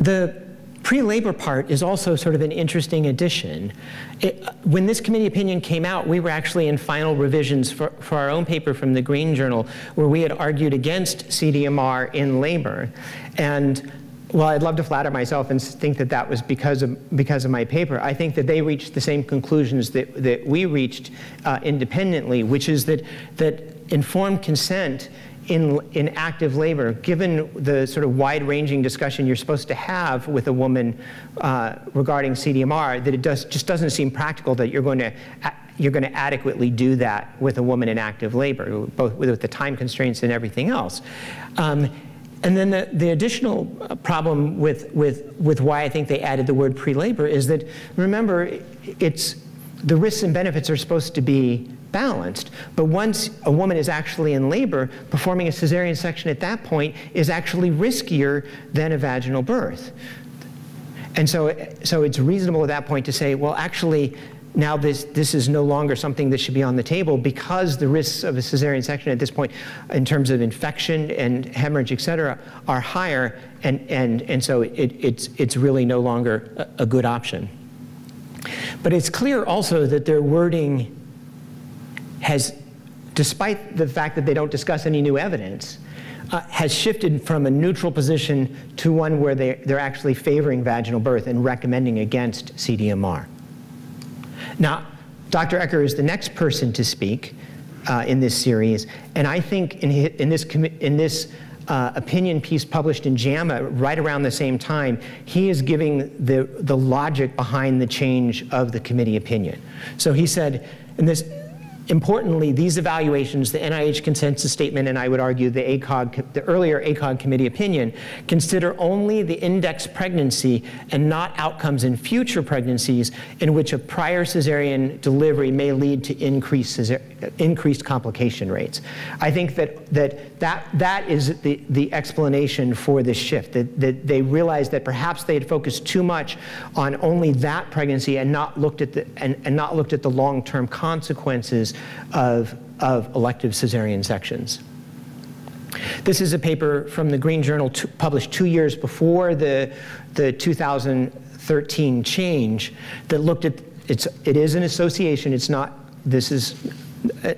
The pre-labor part is also sort of an interesting addition. It, when this committee opinion came out, we were actually in final revisions for, for our own paper from the Green Journal, where we had argued against CDMR in labor. And well, I'd love to flatter myself and think that that was because of, because of my paper. I think that they reached the same conclusions that, that we reached uh, independently, which is that, that informed consent in, in active labor, given the sort of wide-ranging discussion you're supposed to have with a woman uh, regarding CDMR, that it does, just doesn't seem practical that you're going to you're going to adequately do that with a woman in active labor, both with the time constraints and everything else. Um, and then the, the additional problem with, with, with why I think they added the word pre-labor is that, remember, it's, the risks and benefits are supposed to be balanced. But once a woman is actually in labor, performing a cesarean section at that point is actually riskier than a vaginal birth. And so, so it's reasonable at that point to say, well, actually, now this, this is no longer something that should be on the table because the risks of a cesarean section at this point in terms of infection and hemorrhage, et cetera, are higher, and, and, and so it, it's, it's really no longer a, a good option. But it's clear also that their wording has, despite the fact that they don't discuss any new evidence, uh, has shifted from a neutral position to one where they, they're actually favoring vaginal birth and recommending against CDMR. Now, Dr. Ecker is the next person to speak uh, in this series, and I think in, in this, in this uh, opinion piece published in JAMA right around the same time, he is giving the, the logic behind the change of the committee opinion. So he said, in this, Importantly, these evaluations, the NIH consensus statement, and I would argue the ACOG, the earlier ACOG committee opinion, consider only the index pregnancy and not outcomes in future pregnancies in which a prior cesarean delivery may lead to increased, increased complication rates. I think that that, that, that is the, the explanation for this shift, that, that they realized that perhaps they had focused too much on only that pregnancy and not looked at the, and, and not looked at the long-term consequences of, of elective cesarean sections. This is a paper from the Green Journal published two years before the, the 2013 change that looked at, it's, it is an association, it's not, this is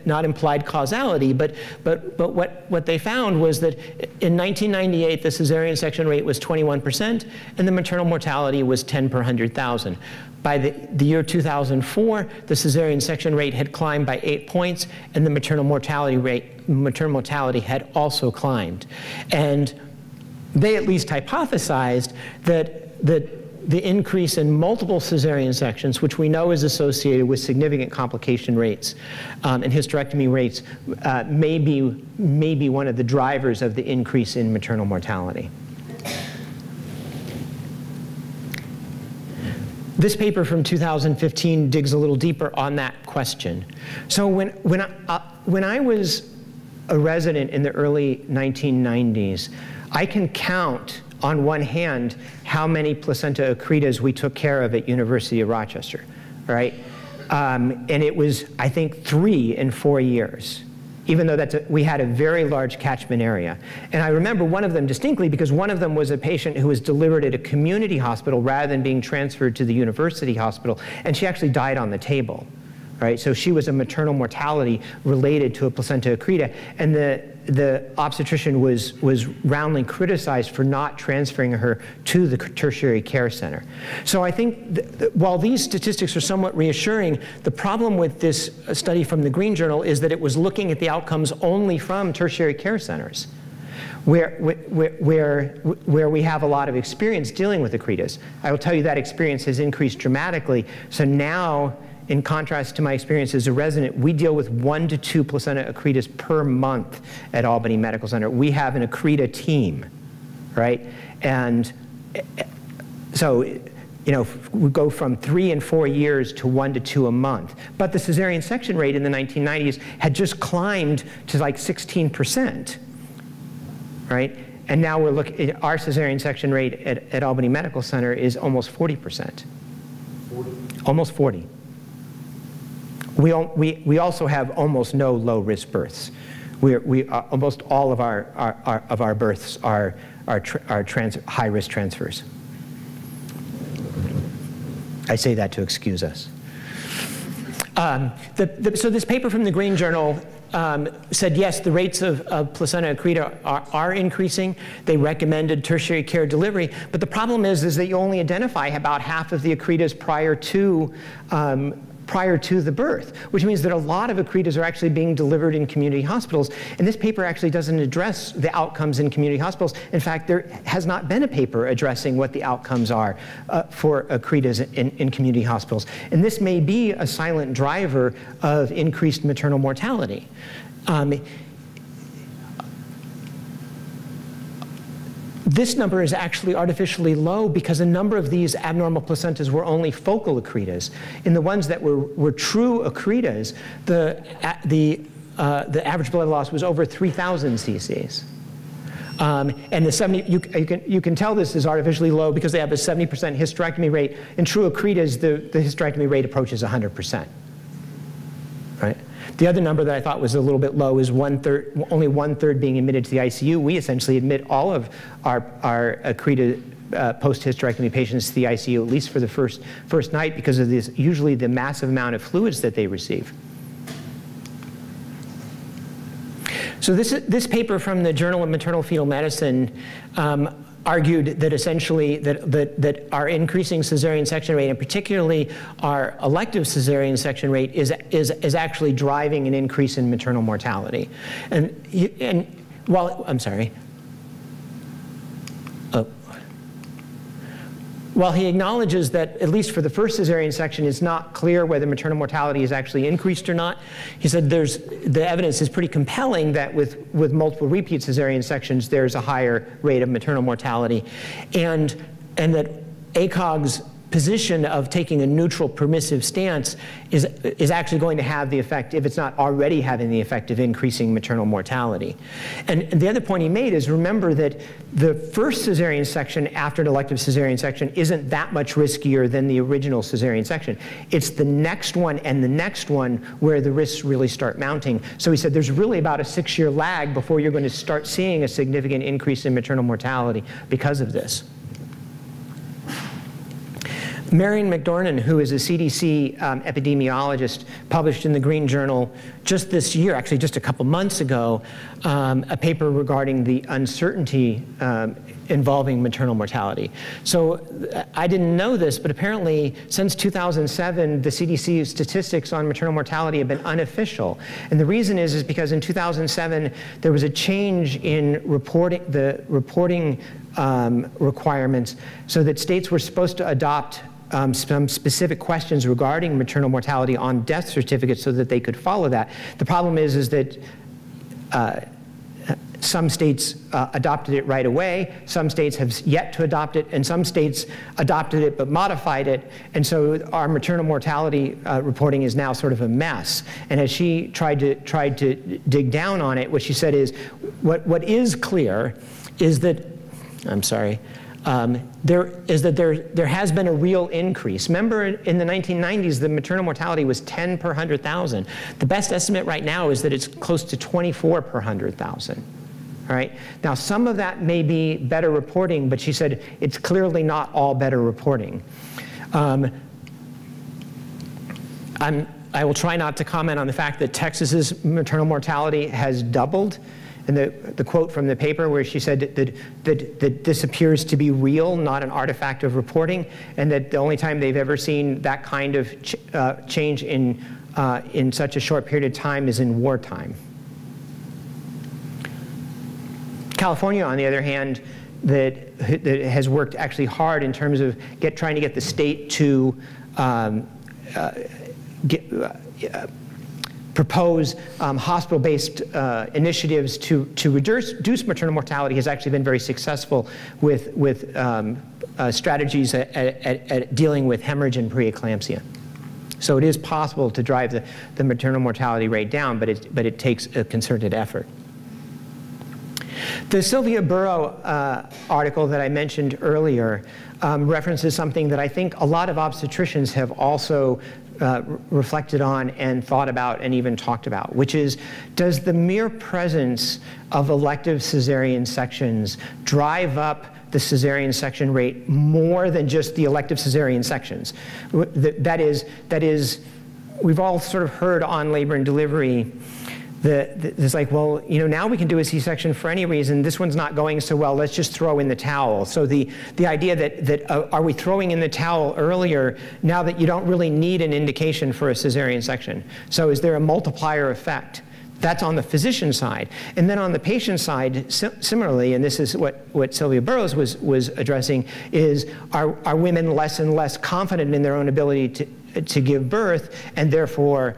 not implied causality, but, but, but what, what they found was that in 1998, the cesarean section rate was 21%, and the maternal mortality was 10 per 100,000. By the, the year 2004, the cesarean section rate had climbed by eight points, and the maternal mortality rate, maternal mortality had also climbed. And they at least hypothesized that, that the increase in multiple cesarean sections, which we know is associated with significant complication rates um, and hysterectomy rates, uh, may, be, may be one of the drivers of the increase in maternal mortality. This paper from 2015 digs a little deeper on that question. So when, when, I, uh, when I was a resident in the early 1990s, I can count on one hand how many placenta accretas we took care of at University of Rochester, right? Um, and it was, I think, three in four years. even though that's a, we had a very large catchment area. And I remember one of them distinctly because one of them was a patient who was delivered at a community hospital rather than being transferred to the university hospital, and she actually died on the table. Right? So she was a maternal mortality related to a placenta accreta, and the the obstetrician was, was roundly criticized for not transferring her to the tertiary care center. So I think th th while these statistics are somewhat reassuring, the problem with this uh, study from the Green Journal is that it was looking at the outcomes only from tertiary care centers. Where, where, where, where we have a lot of experience dealing with accretas. I will tell you that experience has increased dramatically. So now in contrast to my experience as a resident, we deal with one to two placenta accretas per month at Albany Medical Center. We have an accreta team, right? And so, you know, we go from three and four years to one to two a month. But the cesarean section rate in the 1990s had just climbed to like 16%, right? And now we're looking, our cesarean section rate at, at Albany Medical Center is almost 40%. 40? Almost 40. We, we, we also have almost no low-risk births. We're, we, uh, almost all of our, our, our, of our births are, are, are trans, high-risk transfers. I say that to excuse us. Um, the, the, so this paper from the Green Journal um, said yes, the rates of, of placenta accreta are, are, increasing. They recommended tertiary care delivery, but the problem is, is that you only identify about half of the accretas prior to um, prior to the birth, which means that a lot of accretas are actually being delivered in community hospitals. And this paper actually doesn't address the outcomes in community hospitals. In fact, there has not been a paper addressing what the outcomes are uh, for accretas in, in community hospitals. And this may be a silent driver of increased maternal mortality. Um, This number is actually artificially low because a number of these abnormal placentas were only focal accretas. In the ones that were, were true accretas, the, the, uh, the average blood loss was over 3,000 cc's. Um, and the 70, you, you, can, you can tell this is artificially low because they have a 70% hysterectomy rate. In true accretas, the, the hysterectomy rate approaches 100%. The other number that I thought was a little bit low is one third, only one third being admitted to the ICU. We essentially admit all of our, our accreted uh, post-hysterectomy patients to the ICU, at least for the first, first night, because of this, usually the massive amount of fluids that they receive. So this, this paper from the Journal of Maternal Fetal Medicine um, argued that essentially that, that, that our increasing cesarean section rate, and particularly our elective cesarean section rate, is, is, is actually driving an increase in maternal mortality. And, and while, I'm sorry, While he acknowledges that, at least for the first cesarean section, it's not clear whether maternal mortality is actually increased or not, he said there's, the evidence is pretty compelling that with, with multiple repeat cesarean sections, there's a higher rate of maternal mortality. And, and that ACOG's position of taking a neutral permissive stance is, is actually going to have the effect, if it's not already having the effect of increasing maternal mortality. And, the other point he made is remember that the first cesarean section after an elective cesarean section isn't that much riskier than the original cesarean section. It's the next one and the next one where the risks really start mounting. So he said there's really about a six year lag before you're going to start seeing a significant increase in maternal mortality because of this. Marian MacDorman, who is a CDC um, epidemiologist, published in the Green Journal just this year, actually just a couple months ago, um, a paper regarding the uncertainty um, involving maternal mortality. So uh, I didn't know this, but apparently since 2007, the CDC statistics on maternal mortality have been unofficial. And the reason is, is because in 2007, there was a change in reporting, the reporting um, requirements so that states were supposed to adopt um, some specific questions regarding maternal mortality on death certificates so that they could follow that. The problem is, is that uh, some states uh, adopted it right away, some states have yet to adopt it, and some states adopted it but modified it, and so our maternal mortality uh, reporting is now sort of a mess. And as she tried to, tried to dig down on it, what she said is, what, what is clear is that, I'm sorry, um, there is that there, there has been a real increase. Remember in the 1990s, the maternal mortality was 10 per 100,000. The best estimate right now is that it's close to 24 per 100,000. All right. Now, some of that may be better reporting, but she said it's clearly not all better reporting. Um, i will try not to comment on the fact that Texas's maternal mortality has doubled and the, the quote from the paper where she said that, that, that this appears to be real, not an artifact of reporting, and that the only time they've ever seen that kind of ch uh, change in, uh, in such a short period of time is in wartime. California, on the other hand, that, that has worked actually hard in terms of get, trying to get the state to um, uh, get, uh, propose um, hospital-based uh, initiatives to, to reduce, reduce, maternal mortality has actually been very successful with, with um, uh, strategies at, at, at, dealing with hemorrhage and preeclampsia. So it is possible to drive the, the maternal mortality rate down, but it, but it takes a concerted effort. The Sylvia Burrow uh, article that I mentioned earlier um, references something that I think a lot of obstetricians have also uh, reflected on and thought about and even talked about, which is does the mere presence of elective cesarean sections drive up the cesarean section rate more than just the elective cesarean sections? That is, that is, we've all sort of heard on labor and delivery the, it's like, well, you know, now we can do a C-section for any reason. This one's not going so well. Let's just throw in the towel. So the, the idea that, that uh, are we throwing in the towel earlier now that you don't really need an indication for a cesarean section? So is there a multiplier effect? That's on the physician side. And then on the patient side, similarly, and this is what, what Sylvia Burrows was, was addressing, is are, are women less and less confident in their own ability to, to give birth and therefore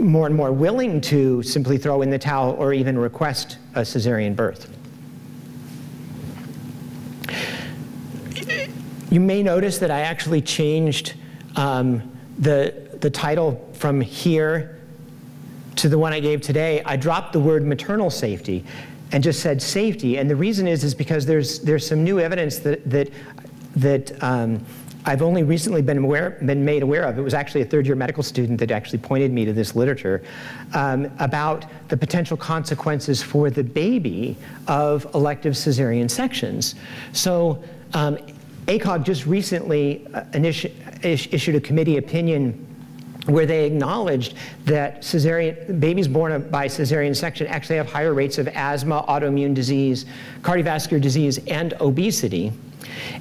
more and more willing to simply throw in the towel or even request a cesarean birth. You may notice that I actually changed um, the, the title from here to the one I gave today. I dropped the word maternal safety and just said safety. And the reason is, is because there's, there's some new evidence that, that, that um, I've only recently been, aware, been made aware of, it was actually a third year medical student that actually pointed me to this literature, um, about the potential consequences for the baby of elective cesarean sections. So um, ACOG just recently uh, issued a committee opinion where they acknowledged that cesarean, babies born by cesarean section actually have higher rates of asthma, autoimmune disease, cardiovascular disease, and obesity.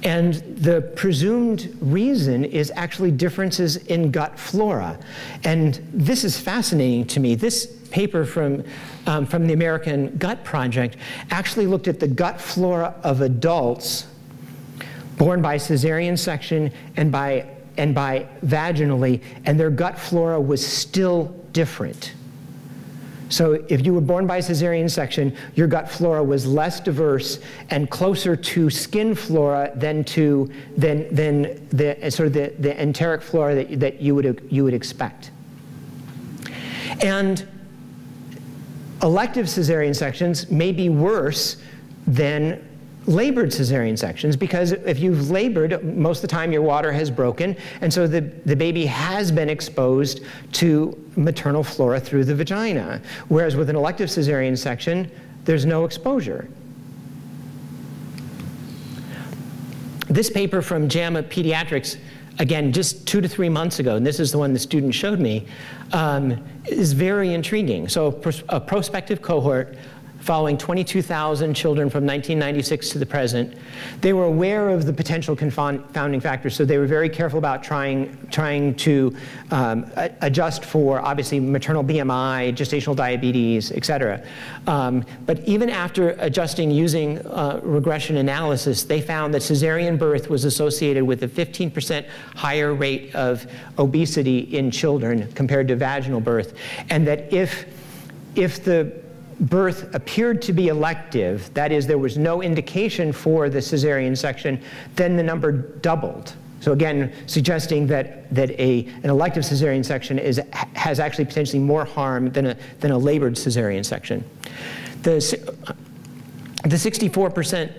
And the presumed reason is actually differences in gut flora. And this is fascinating to me. This paper from, um, from the American Gut Project actually looked at the gut flora of adults born by cesarean section and by, and by vaginally, and their gut flora was still different. So if you were born by cesarean section, your gut flora was less diverse and closer to skin flora than to than, than the uh, sort of the, the enteric flora that, that you would you would expect. And elective cesarean sections may be worse than labored cesarean sections because if you've labored, most of the time your water has broken, and so the, the baby has been exposed to maternal flora through the vagina. Whereas with an elective cesarean section, there's no exposure. This paper from JAMA Pediatrics, again, just two to three months ago, and this is the one the student showed me, um, is very intriguing. So a prospective cohort following 22,000 children from 1996 to the present. They were aware of the potential confounding factors, so they were very careful about trying, trying to um, adjust for, obviously, maternal BMI, gestational diabetes, et cetera. Um, but even after adjusting using uh, regression analysis, they found that cesarean birth was associated with a 15% higher rate of obesity in children compared to vaginal birth, and that if if the birth appeared to be elective, that is, there was no indication for the cesarean section, then the number doubled. So again, suggesting that, that a, an elective cesarean section is, has actually potentially more harm than a, than a labored cesarean section. The, the 64%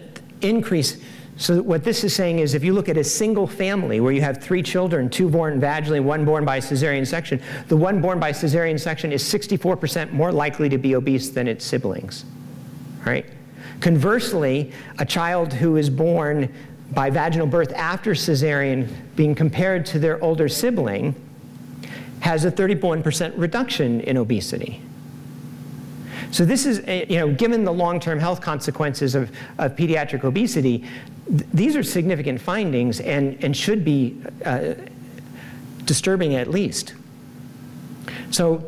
increase So what this is saying is if you look at a single family where you have three children, two born vaginally, one born by cesarean section, the one born by cesarean section is 64% more likely to be obese than its siblings, right? Conversely, a child who is born by vaginal birth after cesarean being compared to their older sibling has a 31% reduction in obesity. So this is, eh, you know, given the long-term health consequences of, of pediatric obesity, th these are significant findings and, and should be uh, disturbing at least. So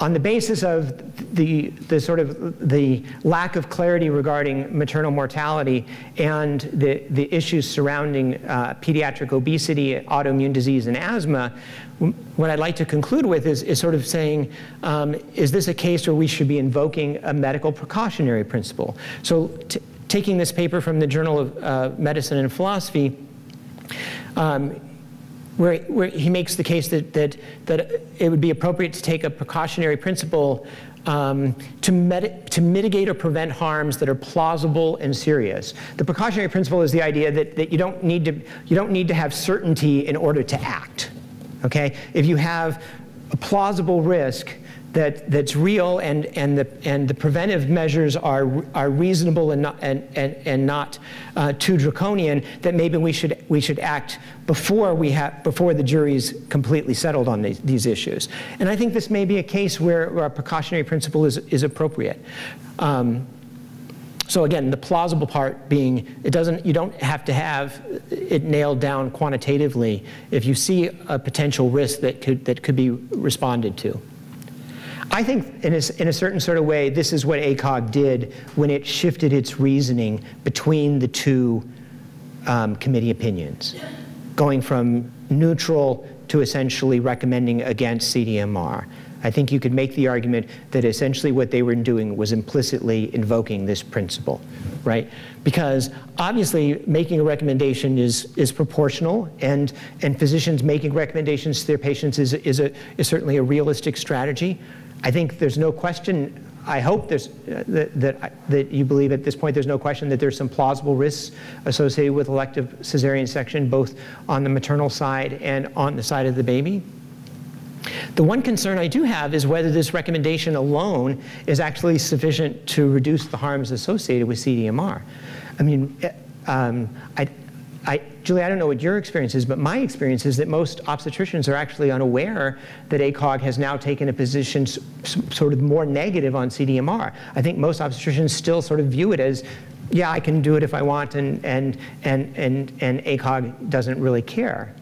on the basis of the, the sort of the lack of clarity regarding maternal mortality and the, the issues surrounding uh, pediatric obesity, autoimmune disease, and asthma, what I'd like to conclude with is, is sort of saying, um, is this a case where we should be invoking a medical precautionary principle? So taking this paper from the Journal of uh, Medicine and Philosophy, um, where, where he makes the case that, that, that it would be appropriate to take a precautionary principle um, to, to, mitigate or prevent harms that are plausible and serious. The precautionary principle is the idea that, that you, don't need to, you don't need to have certainty in order to act. Okay? If you have a plausible risk, that, that's real and, and, the, and the preventive measures are, are reasonable and not, and, and, and not uh, too draconian, that maybe we should, we should act before, we have, before the jury's completely settled on these, these issues. And I think this may be a case where, where a precautionary principle is, is appropriate. Um, so again, the plausible part being it doesn't, you don't have to have it nailed down quantitatively if you see a potential risk that could, that could be responded to. I think in a, in a certain sort of way, this is what ACOG did when it shifted its reasoning between the two um, committee opinions, going from neutral to essentially recommending against CDMR. I think you could make the argument that essentially what they were doing was implicitly invoking this principle, right? Because obviously making a recommendation is, is proportional and, and physicians making recommendations to their patients is, is, a, is certainly a realistic strategy. I think there's no question, I hope there's, uh, that, that, that, you believe at this point there's no question that there's some plausible risks associated with elective cesarean section, both on the maternal side and on the side of the baby. The one concern I do have is whether this recommendation alone is actually sufficient to reduce the harms associated with CDMR. I mean, eh, um, I, I, Julie, I don't know what your experience is, but my experience is that most obstetricians are actually unaware that ACOG has now taken a position sort of more negative on CDMR. I think most obstetricians still sort of view it as, yeah, I can do it if I want, and, and, and, and, and ACOG doesn't really care.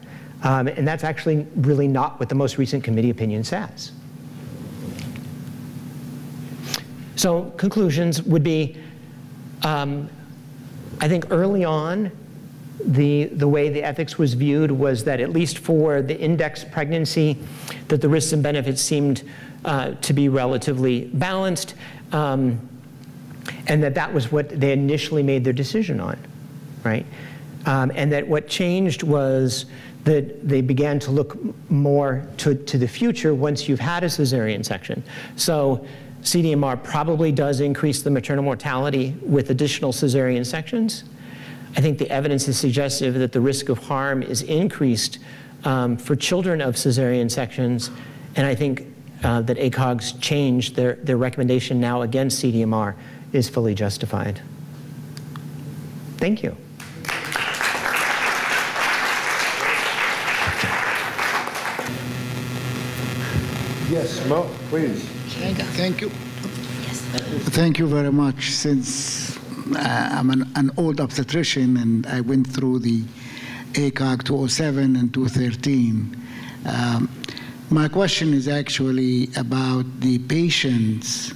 Um, and that's actually really not what the most recent committee opinion says. So conclusions would be, um, I think early on, the, the way the ethics was viewed was that at least for the index pregnancy, that the risks and benefits seemed uh, to be relatively balanced, um, and that that was what they initially made their decision on, right? Um, and that what changed was that they began to look more to, to the future once you've had a cesarean section. So CDMR probably does increase the maternal mortality with additional cesarean sections. I think the evidence is suggestive that the risk of harm is increased um, for children of cesarean sections, and I think uh, that ACOG's change, their, their recommendation now against CDMR, is fully justified. Thank you. Yes, Mo, please. Thank you. Yes. Thank you very much. Since I'm an, an, old obstetrician and I went through the ACOG 207 and 213. Um, my question is actually about the patients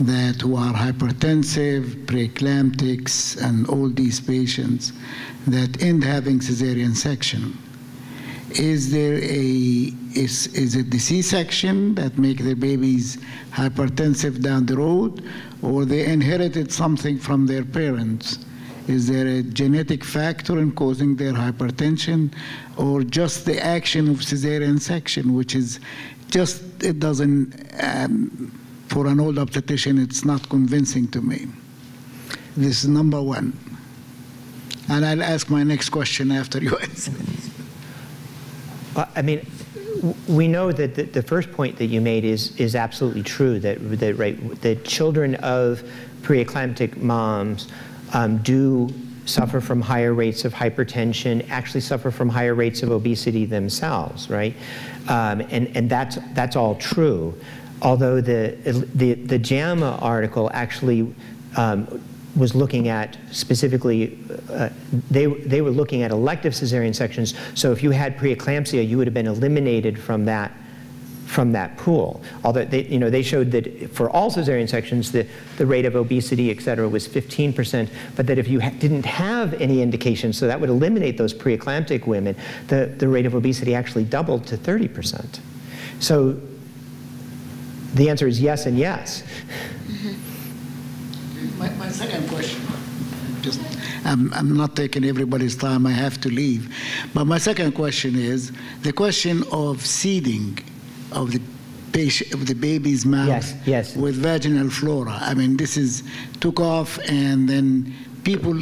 that who are hypertensive, preeclamptics, and all these patients that end having cesarean section. Is there a is is it the C-section that make the babies hypertensive down the road, or they inherited something from their parents? Is there a genetic factor in causing their hypertension, or just the action of cesarean section, which is just it doesn't um, for an old obstetrician, it's not convincing to me. This is number one. And I'll ask my next question after you <laughs> answer. Uh, I mean, we know that the, the, first point that you made is is absolutely true. That that right, that children of preeclamptic moms um, do suffer from higher rates of hypertension, actually suffer from higher rates of obesity themselves, right? Um, and and that's that's all true. Although the the the JAMA article actually um, was looking at specifically, uh, they, they were looking at elective cesarean sections. So if you had preeclampsia, you would have been eliminated from that from that pool. Although they, you know, they showed that for all cesarean sections, the, the rate of obesity, et cetera, was 15%, but that if you ha didn't have any indications, so that would eliminate those preeclamptic women, the, the rate of obesity actually doubled to 30%. So the answer is yes and yes. My, my second question, just I'm, I'm not taking everybody's time, I have to leave. But my second question is the question of seeding of the patient, of the baby's mouth yes, yes. with vaginal flora. I mean, this is took off, and then people,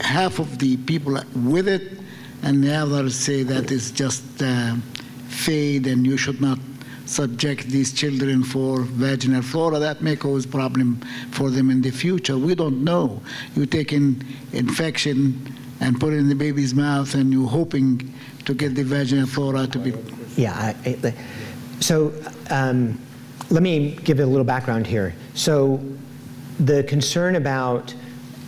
half of the people with it, and the others say that it's just uh, fade, and you should not subject these children for vaginal flora, that may cause problem for them in the future. We don't know. You take an infection and put it in the baby's mouth, and you're hoping to get the vaginal flora to be. Yeah. I, I, so um, let me give a little background here. So the concern about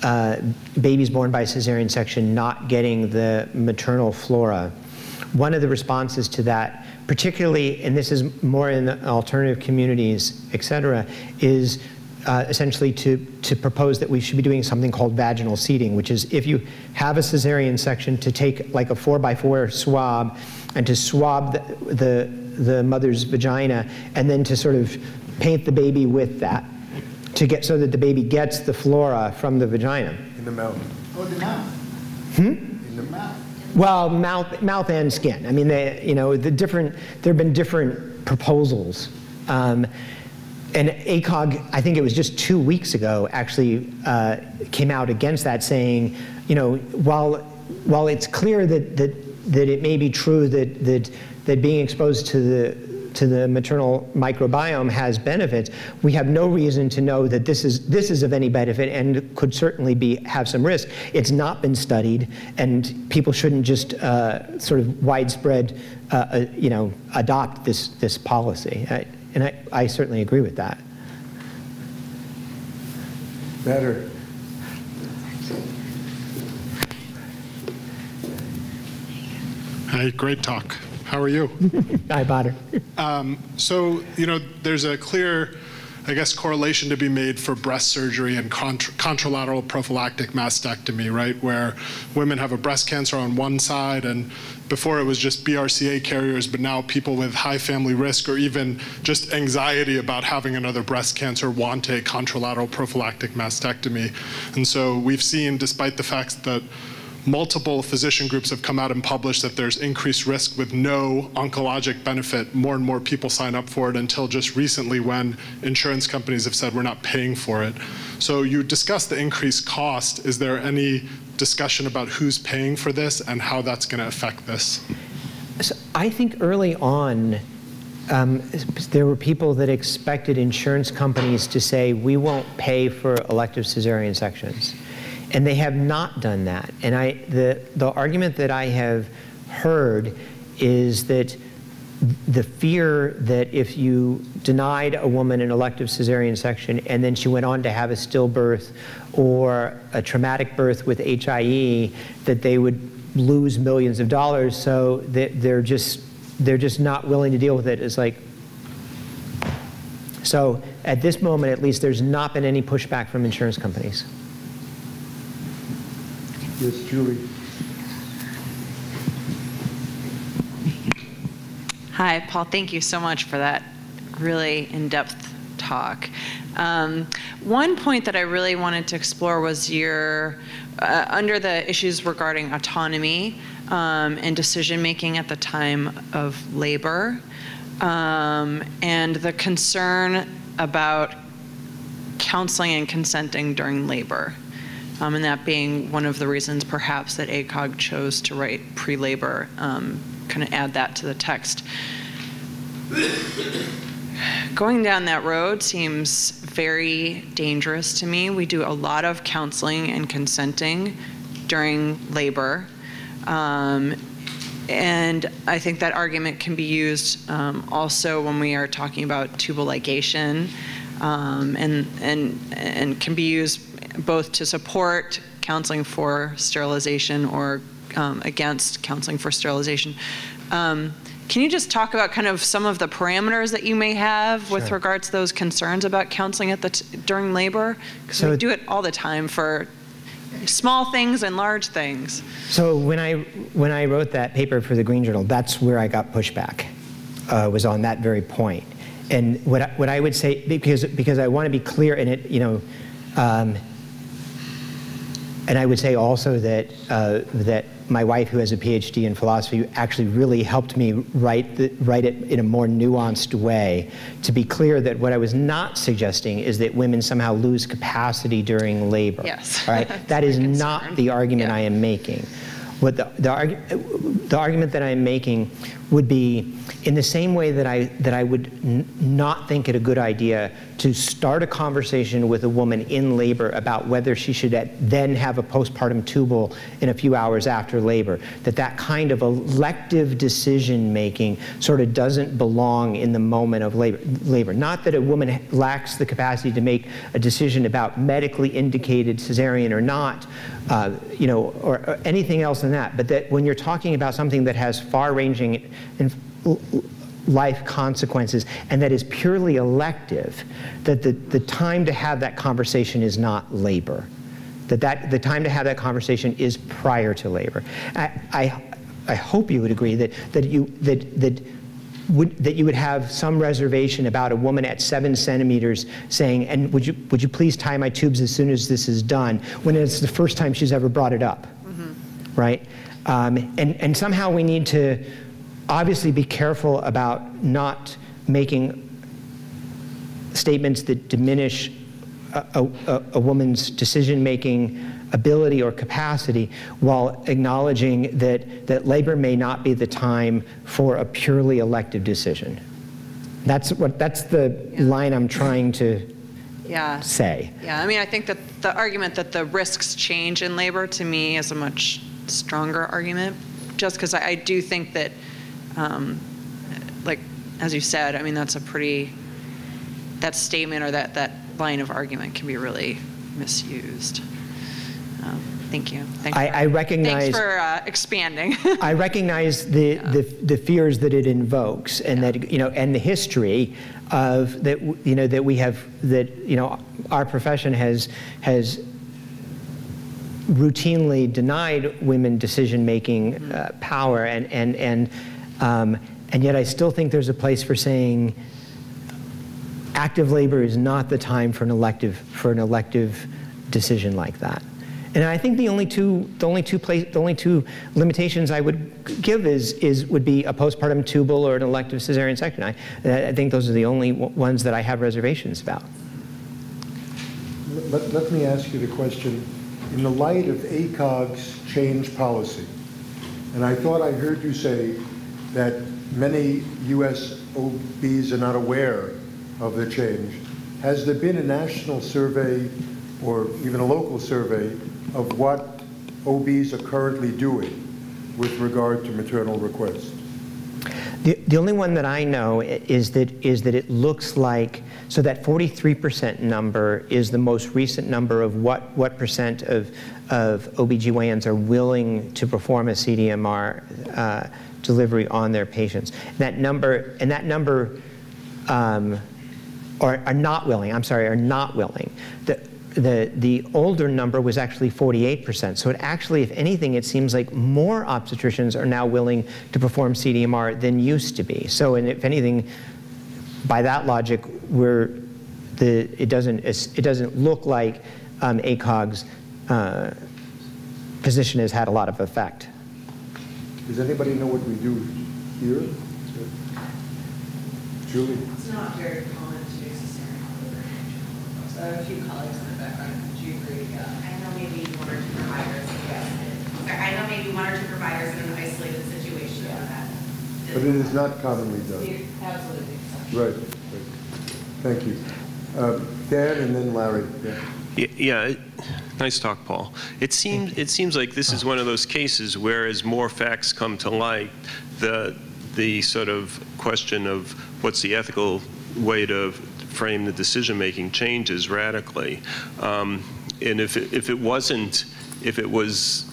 uh, babies born by cesarean section not getting the maternal flora, one of the responses to that particularly, and this is more in alternative communities, et cetera, is uh, essentially to, to propose that we should be doing something called vaginal seeding, which is if you have a cesarean section to take like a four by four swab and to swab the, the, the mother's vagina and then to sort of paint the baby with that to get so that the baby gets the flora from the vagina. In the mouth. Oh, the mouth. Hmm? Well, mouth, mouth and skin. I mean, they, you know, the different, there have been different proposals. Um, and ACOG, I think it was just two weeks ago, actually uh, came out against that, saying, you know, while, while it's clear that, that, that it may be true that, that, that being exposed to the to the maternal microbiome has benefits, we have no reason to know that this is, this is of any benefit and could certainly be, have some risk. It's not been studied, and people shouldn't just uh, sort of widespread, uh, uh, you know, adopt this, this policy. I, and I, I certainly agree with that. Better. Hi, great talk. How are you? <laughs> Hi, Badr. Um, so, you know, there's a clear, I guess, correlation to be made for breast surgery and contra contralateral prophylactic mastectomy, right? Where women have a breast cancer on one side, and before it was just BRCA carriers, but now people with high family risk or even just anxiety about having another breast cancer want a contralateral prophylactic mastectomy. And so we've seen, despite the fact that multiple physician groups have come out and published that there's increased risk with no oncologic benefit. More and more people sign up for it until just recently when insurance companies have said we're not paying for it. So you discussed the increased cost. Is there any discussion about who's paying for this and how that's going to affect this? So I think early on, um, there were people that expected insurance companies to say, we won't pay for elective cesarean sections. And they have not done that. And I, the, the argument that I have heard is that the fear that if you denied a woman an elective cesarean section and then she went on to have a stillbirth or a traumatic birth with HIE, that they would lose millions of dollars. So they're just they're just not willing to deal with it. It's like so at this moment, at least, there's not been any pushback from insurance companies. Yes, Julie. Hi, Paul. Thank you so much for that really in-depth talk. Um, one point that I really wanted to explore was your, uh, under the issues regarding autonomy um, and decision making at the time of labor, um, and the concern about counseling and consenting during labor. Um, and that being one of the reasons perhaps that ACOG chose to write pre-labor, um, kind of add that to the text. Going down that road seems very dangerous to me. We do a lot of counseling and consenting during labor. Um, and I think that argument can be used um, also when we are talking about tubal ligation um, and, and, and can be used both to support counseling for sterilization or um, against counseling for sterilization. Um, can you just talk about kind of some of the parameters that you may have with Sure. regards to those concerns about counseling at the t- during labor? Because So- we do it all the time for small things and large things. So when I when I wrote that paper for the Green Journal, that's where I got pushback. Uh, was on that very point. And what I, what I would say because because I want to be clear in it, you know. Um, and I would say also that uh, that my wife, who has a PhD in philosophy, actually really helped me write the, write it in a more nuanced way. To be clear, that what I was not suggesting is that women somehow lose capacity during labor. Yes. All right. <laughs> That is not the argument Yeah. I am making. What the, the, the argument that I'm making would be in the same way that I, that I would n- not think it a good idea to start a conversation with a woman in labor about whether she should at- then have a postpartum tubal in a few hours after labor, that that kind of elective decision making sort of doesn't belong in the moment of labor. labor. Not that a woman lacks the capacity to make a decision about medically indicated cesarean or not, uh, you know, or, or anything else than that, but that when you're talking about something that has far-ranging in, life consequences and that is purely elective, that the, the time to have that conversation is not labor. That, that the time to have that conversation is prior to labor. I, I, I hope you would agree that, that, you, that, that, would, that you would have some reservation about a woman at seven centimeters saying, and would you, would you please tie my tubes as soon as this is done, when it's the first time she's ever brought it up, right? Um, and, and somehow we need to obviously be careful about not making statements that diminish a, a, a woman's decision-making ability or capacity while acknowledging that, that labor may not be the time for a purely elective decision. That's, what, that's the line I'm trying to Yeah. say. Yeah, I mean, I think that the argument that the risks change in labor to me is a much stronger argument, just because I, I do think that, um, like, as you said, I mean, that's a pretty, that statement or that, that line of argument can be really misused. Um, Thank you. Thanks I- for- I recognize- Thanks for uh, expanding. <laughs> I recognize the, the, the fears that it invokes and that, you know, and the history of that, you know, that we have, that, you know, our profession has, has routinely denied women decision-making uh, power and, and, and, um, and yet I still think there's a place for saying active labor is not the time for an elective, for an elective decision like that. And I think the only two, the only two place, the only two limitations I would give is, is would be a postpartum tubal or an elective cesarean section. I, I think those are the only ones that I have reservations about. Let, let me ask you the question, in the light of ACOG's change policy, and I thought I heard you say that many US OBs are not aware of the change, has there been a national survey or even a local survey of what OBs are currently doing with regard to maternal requests? The, the only one that I know is that, is that it looks like, so that 43% number is the most recent number of what, what percent of, of OBGYNs are willing to perform a CDMR uh, delivery on their patients. That number, and that number, um, or are not willing, I'm sorry, are not willing. The, the, the older number was actually 48%. So it actually, if anything, it seems like more obstetricians are now willing to perform CDMR than used to be. So, and if anything, by that logic, we're, the, it, doesn't, it doesn't look like um, ACOG's uh, position has had a lot of effect. Does anybody know what we do here? Julie? It's not very common to do cesarean delivery in general So I have a few colleagues in the background. Do you agree? Yeah. I know maybe one or two providers, yes. I know maybe one or two providers in an isolated situation that. But it is not commonly done. Absolutely. Right, right. Thank you. Uh, Dan and then Larry. Yeah. Y- Yeah, it- nice talk, Paul. It seems, it seems like this is one of those cases where as more facts come to light, the, the sort of question of what's the ethical way to frame the decision-making changes radically. Um, And if, it- if it wasn't, if it was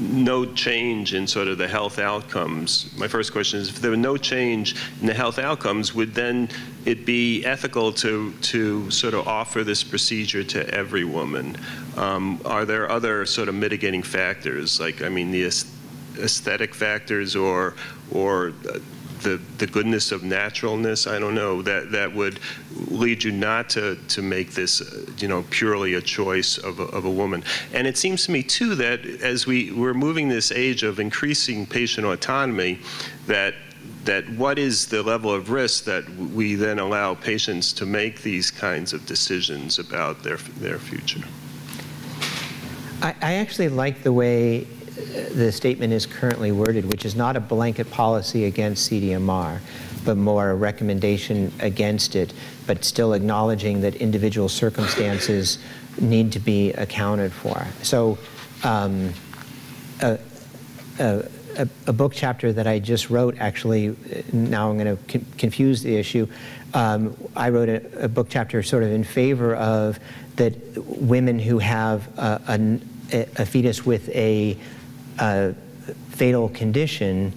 no change in sort of the health outcomes. My first question is, if there were no change in the health outcomes, would then it be ethical to, to sort of offer this procedure to every woman? Um, Are there other sort of mitigating factors, like, I mean, the aesthetic factors or, or uh, the, the goodness of naturalness, I don't know, that, that would lead you not to, to make this, uh, you know, purely a choice of a, of a woman. And it seems to me, too, that as we, we're moving this age of increasing patient autonomy, that that what is the level of risk that we then allow patients to make these kinds of decisions about their, their future? I, I actually like the way uh, the statement is currently worded, which is not a blanket policy against CDMR, but more a recommendation against it, but still acknowledging that individual circumstances need to be accounted for. So, um, a, a, a, book chapter that I just wrote, actually, now I'm going to con- confuse the issue. Um, I wrote a, a book chapter sort of in favor of that women who have a, a a fetus with a, uh fatal condition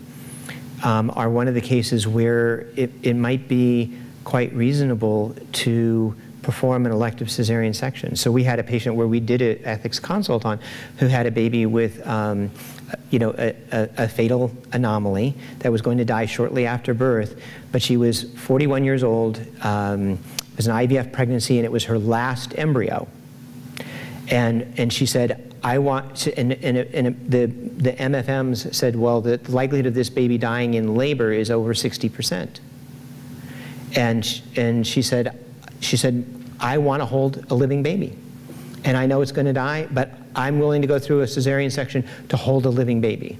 um, are one of the cases where it, it might be quite reasonable to perform an elective cesarean section. So we had a patient where we did an ethics consult on who had a baby with, um, you know, a, a, a fatal anomaly that was going to die shortly after birth, but she was 41 years old. Um, it was an IVF pregnancy, and it was her last embryo. And, and she said, I want to, and, and, and the, the MFMs said, well, the likelihood of this baby dying in labor is over 60%. And, and she said, she said, I want to hold a living baby. And I know it's going to die, but I'm willing to go through a cesarean section to hold a living baby.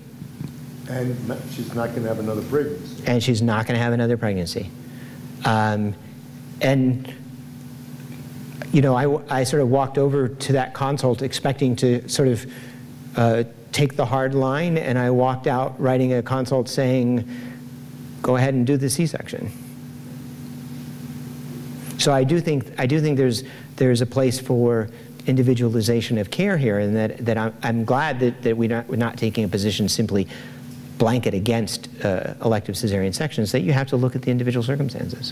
And she's not going to have another pregnancy. And she's not going to have another pregnancy. Um, and you know, I, I sort of walked over to that consult expecting to sort of uh, take the hard line, and I walked out writing a consult saying, go ahead and do the C-section. So I do think, I do think there's, there's a place for individualization of care here, and that, that I'm, I'm glad that, that we're, not, we're not taking a position simply blanket against uh, elective cesarean sections, that you have to look at the individual circumstances.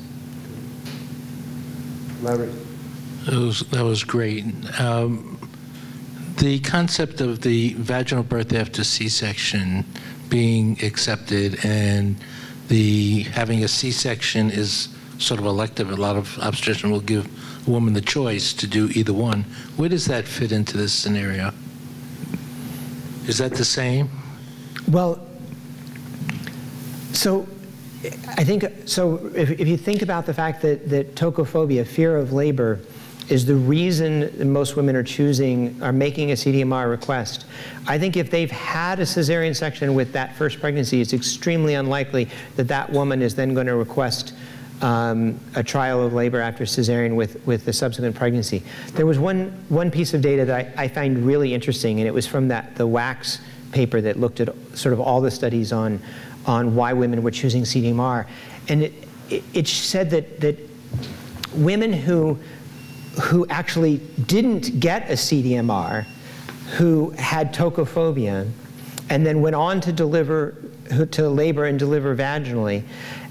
Larry? That was, that was great. Um, the concept of the vaginal birth after C-section being accepted and the having a C-section is sort of elective. A lot of obstetricians will give a woman the choice to do either one. Where does that fit into this scenario? Is that the same? Well, so I think, so if, if you think about the fact that, that tocophobia, fear of labor, is the reason most women are choosing, are making a CDMR request. I think if they've had a cesarean section with that first pregnancy, it's extremely unlikely that that woman is then going to request um, a trial of labor after cesarean with, with the subsequent pregnancy. There was one, one piece of data that I, I find really interesting, and it was from that, the WAX paper that looked at sort of all the studies on, on why women were choosing CDMR. And it, it, it said that, that women who, who actually didn't get a CDMR, who had tocophobia, and then went on to deliver, to labor and deliver vaginally,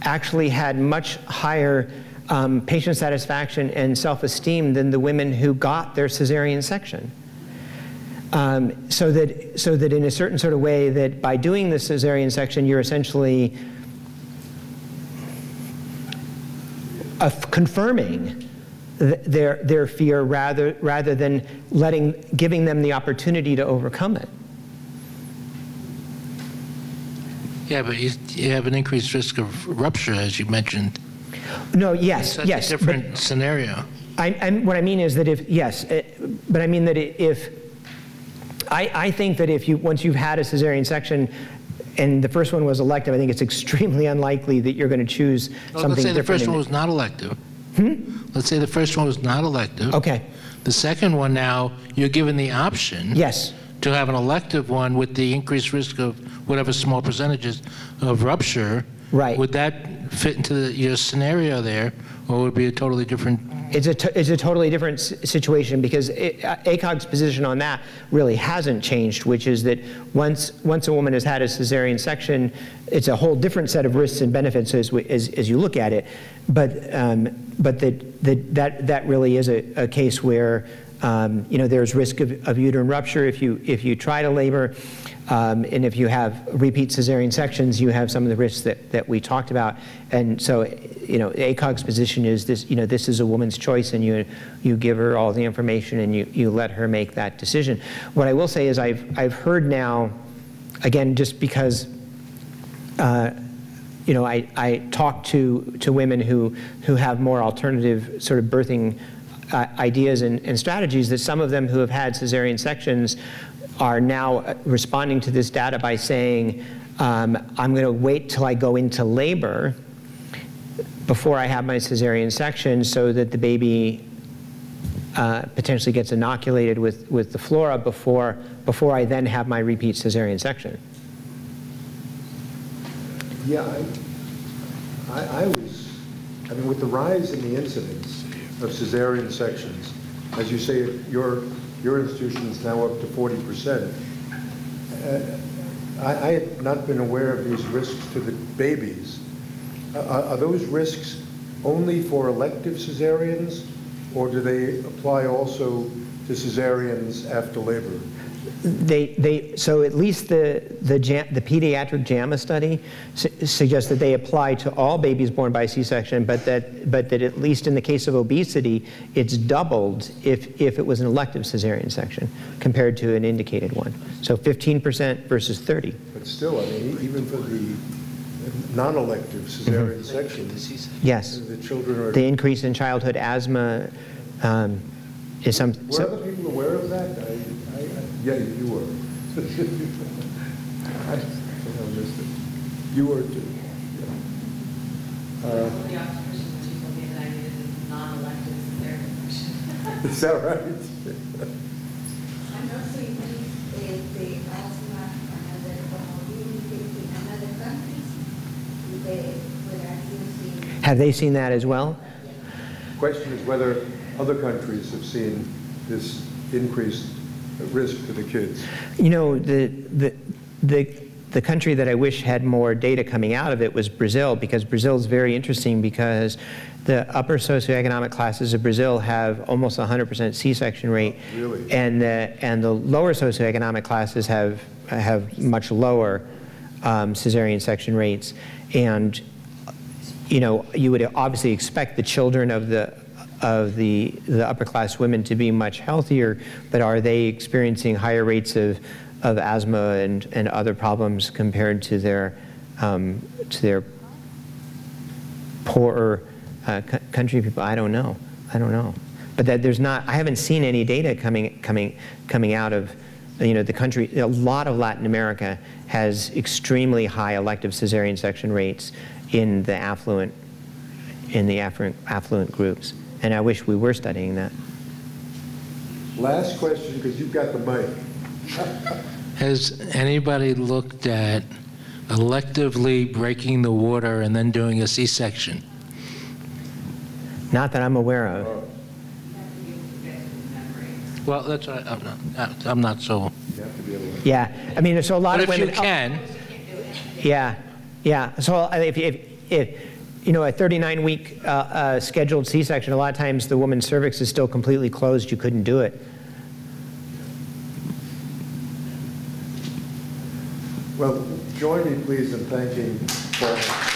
actually had much higher um, patient satisfaction and self-esteem than the women who got their cesarean section. Um, so that so that in a certain sort of way that by doing the cesarean section you're essentially confirming th- their their fear rather rather than letting giving them the opportunity to overcome it. Yeah, but you, you have an increased risk of rupture, as you mentioned. No, yes, yes. a but- different scenario. I, I'm, what I mean is that if, yes, eh, but I mean that if, I, I think that if you, once you've had a cesarean section, and the first one was elective, I think it's extremely <laughs> unlikely that you're going to choose Well, something Let's say the different. first one was not elective. Hmm? Let's say the first one was not elective. Okay, The second one now, you're given the option. yes. To have an elective one with the increased risk of whatever small percentages of rupture. Right. Would that fit into the- your scenario there, or would it be a totally different? It's a, t- it's a totally different s- situation because it, ACOG's position on that really hasn't changed, which is that once, once a woman has had a cesarean section, it's a whole different set of risks and benefits as, we, as, as you look at it. But, um, but that, that, that, that really is a, a case where um, you know, there's risk of, of uterine rupture if you, if you try to labor. Um, and if you have repeat cesarean sections, you have some of the risks that, that we talked about. And so, you know, ACOG's position is this, you know, this is a woman's choice and you, you give her all the information and you, you let her make that decision. What I will say is I've, I've heard now, again, just because uh, you know, I, I talk to, to women who, who have more alternative sort of birthing uh, ideas and, and strategies that some of them who have had cesarean sections are now responding to this data by saying, um, I'm going to wait till I go into labor before I have my cesarean section so that the baby uh, potentially gets inoculated with, with the flora before, before I then have my repeat cesarean section. Yeah, I, I, I was, I mean, with the rise in the incidence of cesarean sections, as you say, your, your institution is now up to 40%. uh, I, I had not been aware of these risks to the babies. Uh, are those risks only for elective cesareans, or do they apply also to cesareans after labor? They, they, so at least the, the, Ja- the pediatric JAMA study su- suggests that they apply to all babies born by C-section, but that, but that at least in the case of obesity, it's doubled if, if it was an elective cesarean section compared to an indicated one. So 15% versus 30. But still, I mean, even for the non-elective cesarean sections, Yes. the children are, The increase in childhood asthma um, is some, were so- other people aware of that? I- yeah, you were. <laughs> I somehow missed it. You were too. yeah. Uh, The obstetrician, when she told me that I needed a non-elective cesarean section. Is that right? <laughs> And also increase the asthma and the comorbidity in another countries, they, have they seen that as well? Question is whether other countries have seen this increased risk to the kids. You know, the, the, the, the country that I wish had more data coming out of it was Brazil, because Brazil is very interesting because the upper socioeconomic classes of Brazil have almost 100% C-section rate. Really? And the, and the lower socioeconomic classes have, have much lower um, cesarean section rates. And you know, you would obviously expect the children of the of the the upper class women to be much healthier, but are they experiencing higher rates of of asthma and and other problems compared to their um, to their poorer uh, country people? I don't know. I don't know. But that there's not. I haven't seen any data coming coming coming out of you know the country. A lot of Latin America has extremely high elective cesarean section rates in the affluent in the affluent, affluent groups. And I wish we were studying that. Last question, because you've got the mic. <laughs> Has anybody looked at electively breaking the water and then doing a C-section? Not that I'm aware of. Well, that's what I- I'm not, I'm not so, You have to be able. Yeah, I mean, so a lot but of if you women. can, Yeah, yeah. So uh, if, if, if you know, a 39-week uh, uh, scheduled C-section, a lot of times the woman's cervix is still completely closed. You couldn't do it. Well, join me, please, in thanking.